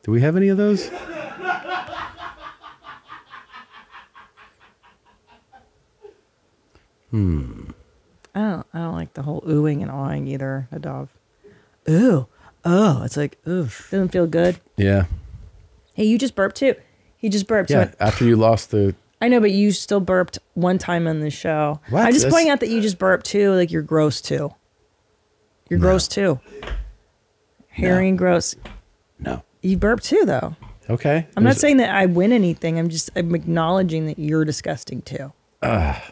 Do we have any of those? Hmm. I don't. I don't like the whole oohing and awing either. A dog. Ooh. Oh, it's like ooh. Doesn't feel good. Yeah. Hey, you just burped too. He just burped. so Yeah. After you lost the. I know, but you still burped one time on the show. What? I'm just That's- pointing out that you just burped too. Like you're gross too. You're gross too. Hairy and gross. No. You burped too, though. Okay. I'm not saying that I win anything. I'm just I'm acknowledging that you're disgusting too. Ah,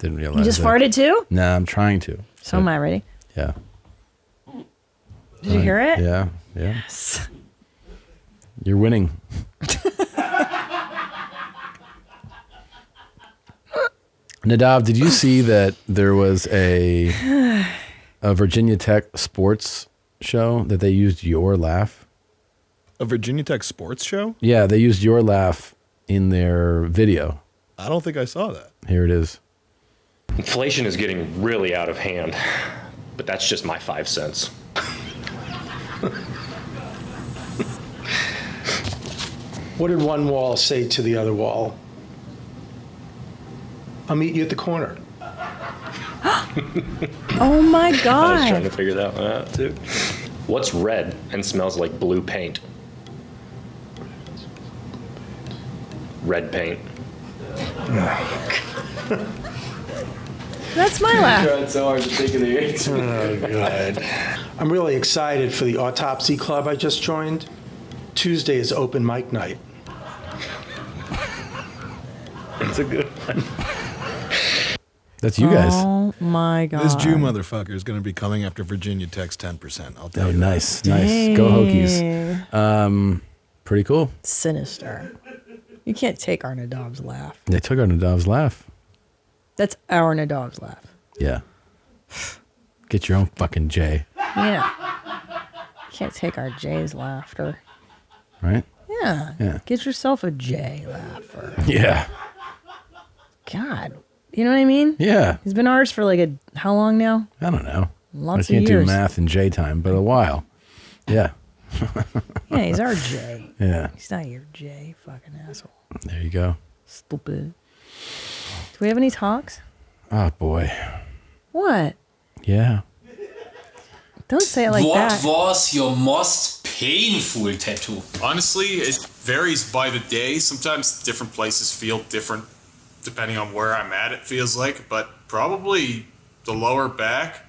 didn't realize. You just it. farted too? Nah, I'm trying to. So am I ready? Yeah. Did you hear it? Yeah. Yeah. Yes. You're winning. Nadav, did you see that there was a a Virginia Tech sports show that they used your laugh? A Virginia Tech sports show? Yeah, they used your laugh in their video. I don't think I saw that. Here it is. Inflation is getting really out of hand, but that's just my five cents. What did one wall say to the other wall? I'll meet you at the corner. <gasps> Oh my god! <laughs> I was trying to figure that one out too. What's red and smells like blue paint? Red paint. <laughs> <laughs> That's my laugh. Tried so hard to think of the answer. Oh, God. I'm really excited for the autopsy club I just joined. Tuesday is open mic night. It's a good one. That's you guys. Oh my god. This Jew motherfucker is going to be coming after Virginia Tech's 10%. I'll tell Oh, you. nice, nice. Go Hokies. Um, pretty cool. Sinister. You can't take our Nadav's laugh. They took our Nadav's laugh. That's our Nadav's laugh. Yeah. Get your own fucking J, Yeah. Can't take our Jay's laughter. right? Yeah. Yeah. Get yourself a J laugher. Yeah. God. You know what I mean? Yeah. He's been ours for like a how long now? I don't know. Lots I can't do math in J time, but a while. Yeah. <laughs> Yeah, he's our J. Yeah. He's not your J, fucking asshole. There you go. Stupid. Do we have any talks? Oh boy. What? Yeah. Don't say it like what that. was your most painful tattoo? Honestly, it varies by the day. Sometimes different places feel different depending on where I'm at, it feels like. But probably the lower back,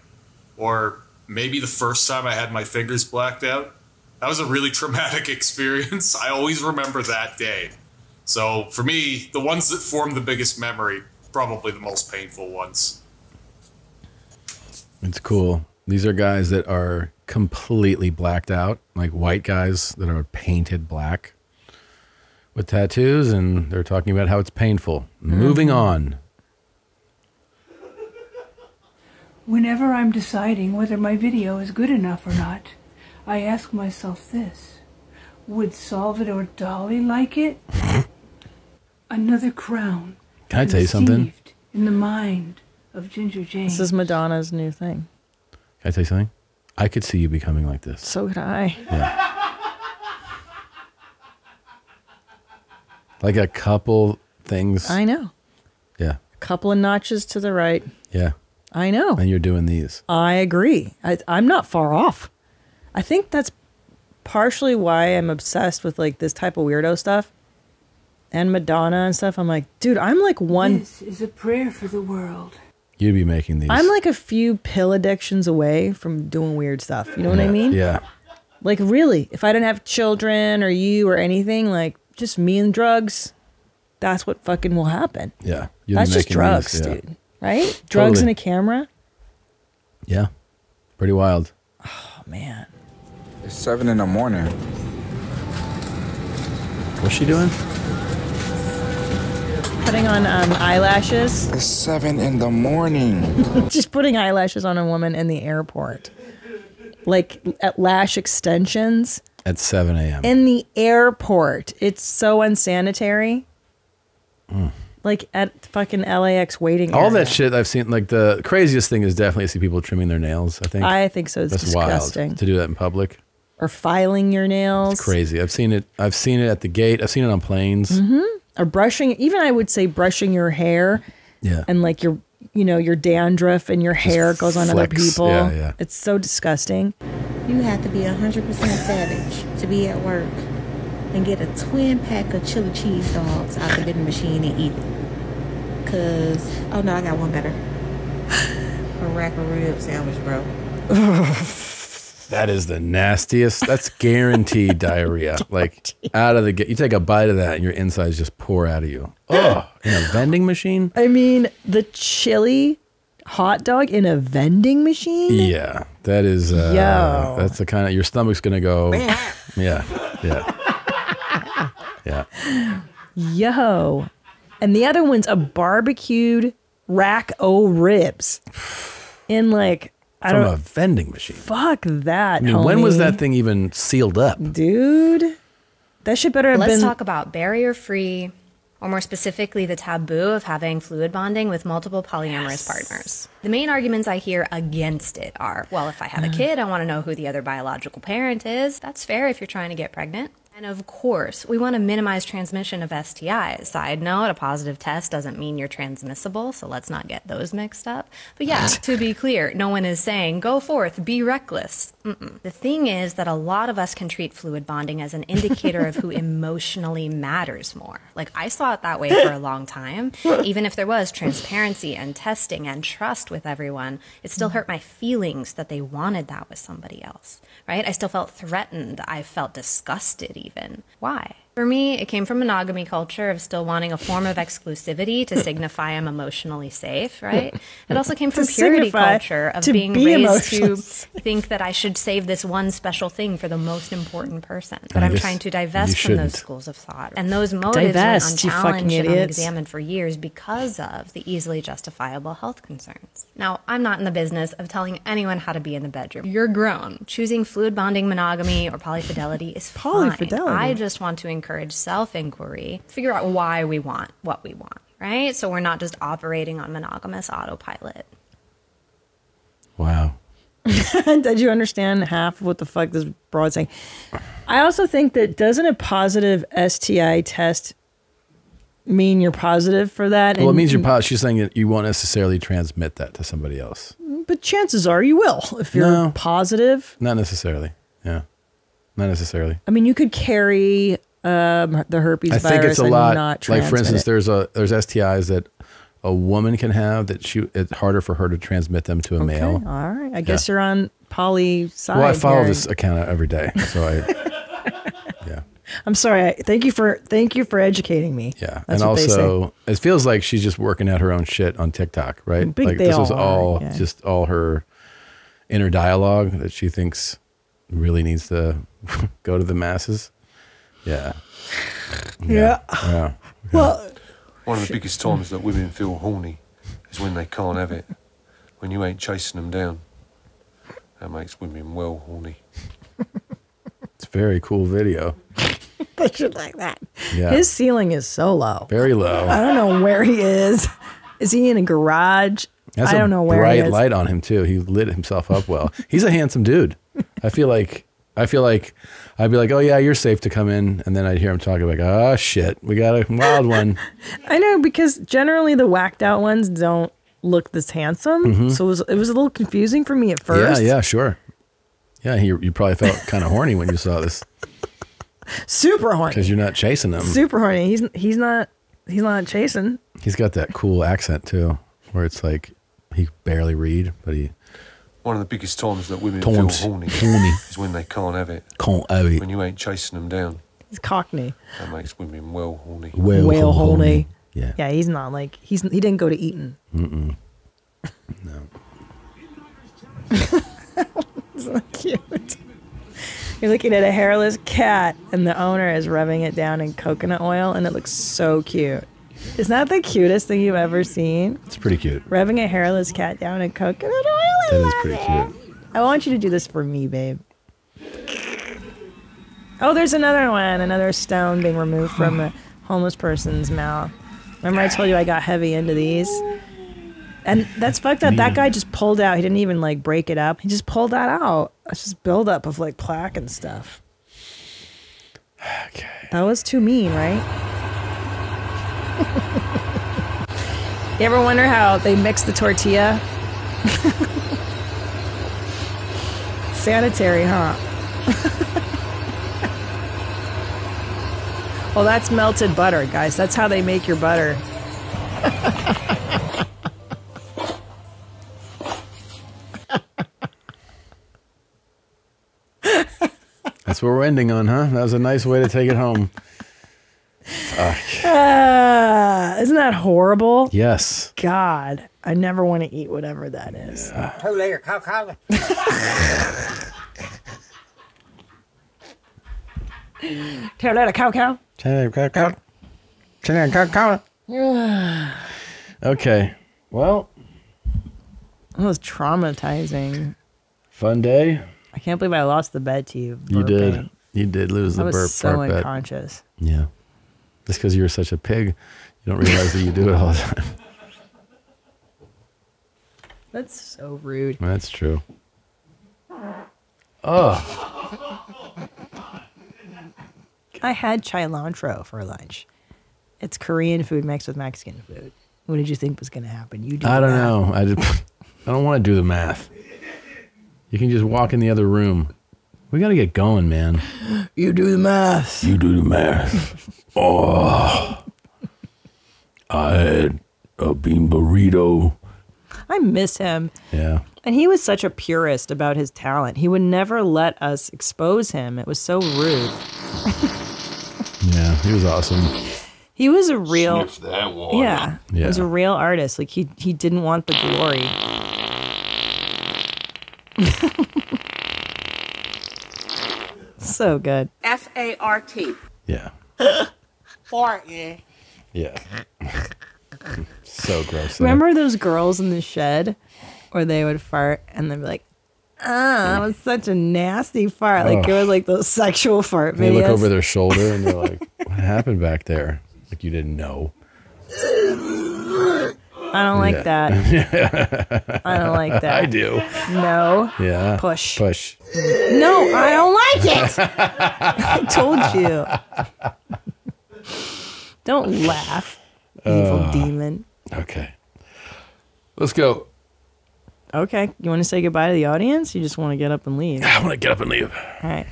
or maybe the first time I had my fingers blacked out. That was a really <laughs> traumatic experience. I always remember that day. So for me, the ones that form the biggest memory, probably the most painful ones. It's cool. These are guys that are completely blacked out, like white guys that are painted black with tattoos, and they're talking about how it's painful. Moving Mhm. on. Whenever I'm deciding whether my video is good enough or not, I ask myself this Would Salvador Dali like it? <laughs> Another crown. Can I tell you something? In the mind of Ginger Jane. This is Madonna's new thing. Can I tell you something? I could see you becoming like this. So could I. Yeah. Like a couple things. I know. Yeah. A couple of notches to the right. Yeah. I know. And you're doing these. I agree. I, I'm not far off. I think that's partially why I'm obsessed with like this type of weirdo stuff and Madonna and stuff. I'm like, dude, I'm like one. This is a prayer for the world. You'd be making these. I'm like a few pill addictions away from doing weird stuff. You know what I mean? Yeah. Like really, if I didn't have children or you or anything, like just me and drugs, that's what fucking will happen. Yeah. You'd that's just drugs, these, yeah. dude. Right? Drugs Totally. and a camera. Yeah. Pretty wild. Oh man. It's seven in the morning. What's she doing? Putting on um, eyelashes. It's seven in the morning. <laughs> just putting eyelashes on a woman in the airport. Like at lash extensions At 7 a.m. in the airport. It's so unsanitary. Mm. Like at fucking LAX waiting All area. that shit I've seen, like the craziest thing is definitely see people trimming their nails. I think. I think so. It's That's disgusting. wild to do that in public. Or filing your nails. It's crazy. I've seen it. I've seen it at the gate. I've seen it on planes. hmm Or brushing, even I would say brushing your hair. Yeah. And like your, you know, your dandruff and your hair goes on other people. Yeah, yeah. It's so disgusting. You have to be 100% savage to be at work and get a twin pack of chili cheese dogs out the vending machine and eat it. Cause, oh no, I got one better. <laughs> A rack of rib sandwich, bro. <laughs> That is the nastiest. That's guaranteed <laughs> diarrhea. Like out of the gate, you take a bite of that and your insides just pour out of you. <gasps> Oh, in a vending machine. I mean, the chili hot dog in a vending machine? Yeah, that is. Uh, Yo. That's the kind of your stomach's gonna go. Yeah, yeah, <laughs> yeah. Yo. And the other one's a barbecued rack o ribs. <sighs> In like From a vending machine. fuck that. I mean, when was that thing even sealed up? Dude. That shit better have Let's been talk about barrier free, or more specifically, the taboo of having fluid bonding with multiple polyamorous partners. The main arguments I hear against it are well, if I have a Uh-huh. kid, I want to know who the other biological parent is. That's fair if you're trying to get pregnant. And of course, we want to minimize transmission of STIs. Side note, a positive test doesn't mean you're transmissible, so let's not get those mixed up. But yeah, <laughs> to be clear, no one is saying go forth, be reckless. Mm-mm. The thing is that a lot of us can treat fluid bonding as an indicator of who <laughs> emotionally matters more. Like I saw it that way for a long time. Even if there was transparency and testing and trust with everyone, it still hurt my feelings that they wanted that with somebody else, right? I still felt threatened. I felt disgusted even. Even. Why? For me, it came from monogamy culture of still wanting a form of exclusivity to <laughs> signify I'm emotionally safe, right? It also came <laughs> from purity culture of being be raised to think that I should save this one special thing for the most important person. But I I'm trying to divest from those schools of thought. And those motives Divest, went unchallenged and unexamined for years because of the easily justifiable health concerns. Now, I'm not in the business of telling anyone how to be in the bedroom. You're grown. Choosing fluid bonding monogamy or polyfidelity is fine. Polyfidelity. I just want to encourage self-inquiry, figure out why we want what we want, right? So we're not just operating on monogamous autopilot. Wow. <laughs> Did you understand half of what the fuck this broad saying? I also think that doesn't a positive STI test mean you're positive for that? Well, it means you're positive. She's saying that you won't necessarily transmit that to somebody else. But chances are you will if you're No. positive. Not necessarily. Yeah. Not necessarily. I mean, you could carry um, the herpes virus. I think it's a lot. Like for instance, it. there's a there's STIs that a woman can have that she it's harder for her to transmit them to a Okay, male. all right. I guess you're on poly side. Well, I follow here. this account every day, so I <laughs> yeah. I'm sorry. I, thank you for thank you for educating me. yeah. That's and what they say. also, it feels like she's just working out her own shit on TikTok, right? Big like this was all are, all yeah. just all her inner dialogue that she thinks really needs to <laughs> go to the masses. Yeah. Yeah. Yeah. Well, One of the biggest times that women feel horny is when they can't have it. When you ain't chasing them down. That makes women well horny. It's a very cool video. <laughs> I should like that. Yeah. His ceiling is so low. Very low. I don't know where he is. Is he in a garage? Has I a don't know where he bright is. light on him too. He lit himself up well. He's a handsome dude. I feel like I feel like I'd be like, oh yeah, you're safe to come in, and then I'd hear him talking like, oh shit, we got a wild one. <laughs> I know because generally the whacked out ones don't look this handsome. Mhm. So it was, it was a little confusing for me at first. Yeah, yeah, sure. Yeah, he, you probably felt kind of horny when you saw this Super horny. because you're not chasing him. Super horny. He's he's not he's not chasing. He's got that cool accent too, where it's like he barely read, but he One of the biggest times that women Times. feel horny, Horny. is when they can't have it. Can't have it. When you ain't chasing them down. He's cockney. That makes women well horny. Well Whale horny. Yeah. Yeah, he's not like he's he didn't go to Eton. Mm-mm. <laughs> so cute. You're looking at a hairless cat, and the owner is rubbing it down in coconut oil, and it looks so cute. Isn't that the cutest thing you've ever seen? It's pretty cute. Rubbing a hairless cat down in coconut oil. That is pretty cute. I want you to do this for me, babe. Oh, there's another one. Another stone being removed from a homeless person's mouth. Remember, I told you I got heavy into these? And that's fucked up. That guy just pulled out. He didn't even like break it up. He just pulled that out. It's just buildup of like plaque and stuff. <sighs> Okay. That was too mean, right? <laughs> you ever wonder how they mix the tortilla? <laughs> Sanitary, huh? <laughs> well, that's melted butter, guys. That's how they make your butter. That's what we're ending on, huh? That was a nice way to take it home. Fuck. Ah, isn't that horrible? Yes. God, I never want to eat whatever that is. Two liter Coca Cola. Tear that a cow cow. cow, cow, cow. <sighs> Okay. Well, That was traumatizing. fun day. I can't believe I lost the bet to you. You did. You did lose I the was burp so burp bet. unconscious. Yeah. Just because you're such a pig, you don't realize that you do it all the time. That's so rude. That's true. Oh, I had cilantro for lunch. It's Korean food mixed with Mexican food. What did you think was going to happen? You. I don't math. know. I just, <laughs> I don't want to do the math. You can just walk in the other room. We got to get going, man. You do the math. You do the math. Oh, I had a bean burrito. I miss him. Yeah. And he was such a purist about his talent. He would never let us expose him. It was so rude. Yeah, he was awesome. He was a real Sniff that water. Yeah, he was a real artist. Like he he didn't want the glory. <laughs> so good. F A R T. Yeah. <laughs> Fart, yeah. Yeah. <laughs> so gross. Remember those girls in the shed where they would fart and they'd be like, "Ah, that was such a nasty fart." Like it was like those sexual fart They look over their shoulder and they're <laughs> like, "What happened back there?" Like you didn't know. I don't like Yeah. that. <laughs> I don't like that. I do. No. Yeah. Push. Push. No, I don't like it. <laughs> I told you. Don't laugh, evil Uh, demon. Okay. Let's go. Okay, you want to say goodbye to the audience? You just want to get up and leave? I want to get up and leave. All right.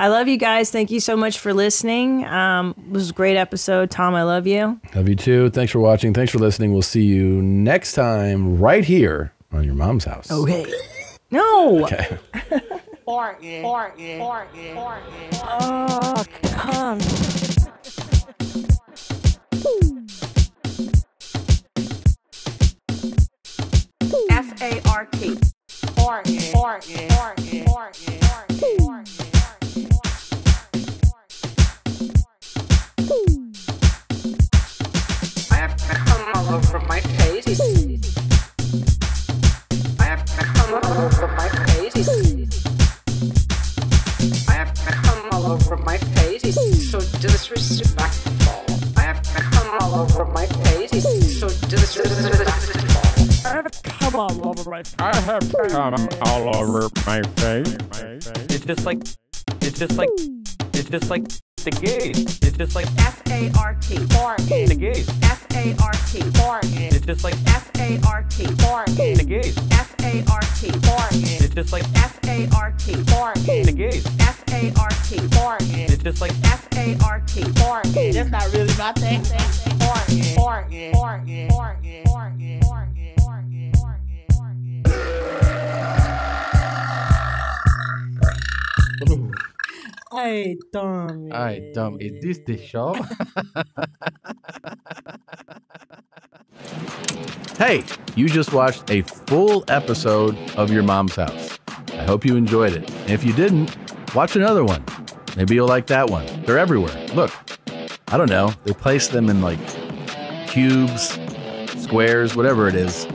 I love you guys. Thank you so much for listening. Um, it was a great episode. Tom, I love you. Love you too. Thanks for watching. Thanks for listening. We'll see you next time right here on your mom's house. Okay. No. Okay. <laughs> Fart, yeah. Fart, yeah. Fart, yeah. Fart. Oh, come. F A R T. Fart, yeah. Fart, yeah. Fart, yeah. Over my face. I have come all over my face. I have come all over my face. So disrespectful. I have come all over my face. So disrespectful. I have come all over my I have come all over my face. It's just like it's just like it's just like the gays. It's just like F A R T. Fart. the gays. F A R T. Fart. It's just like F A R T. Fart. the gays. F A R T. Fart. It's just like F A R T. Fart. the gays. F A R T. Fart. It's just like F A R T. Fart. That's not really my thing. Fart. Fart. Fart. Fart. Fart. Fart. Hey, <laughs> Tom. All right, dumb. Is this the show? <laughs> hey, you just watched a full episode of Your Mom's House. I hope you enjoyed it. And if you didn't, watch another one. Maybe you'll like that one. They're everywhere. Look, I don't know. They place them in like cubes, squares, whatever it is.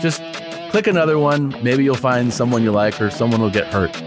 Just click another one. Maybe you'll find someone you like or someone will get hurt.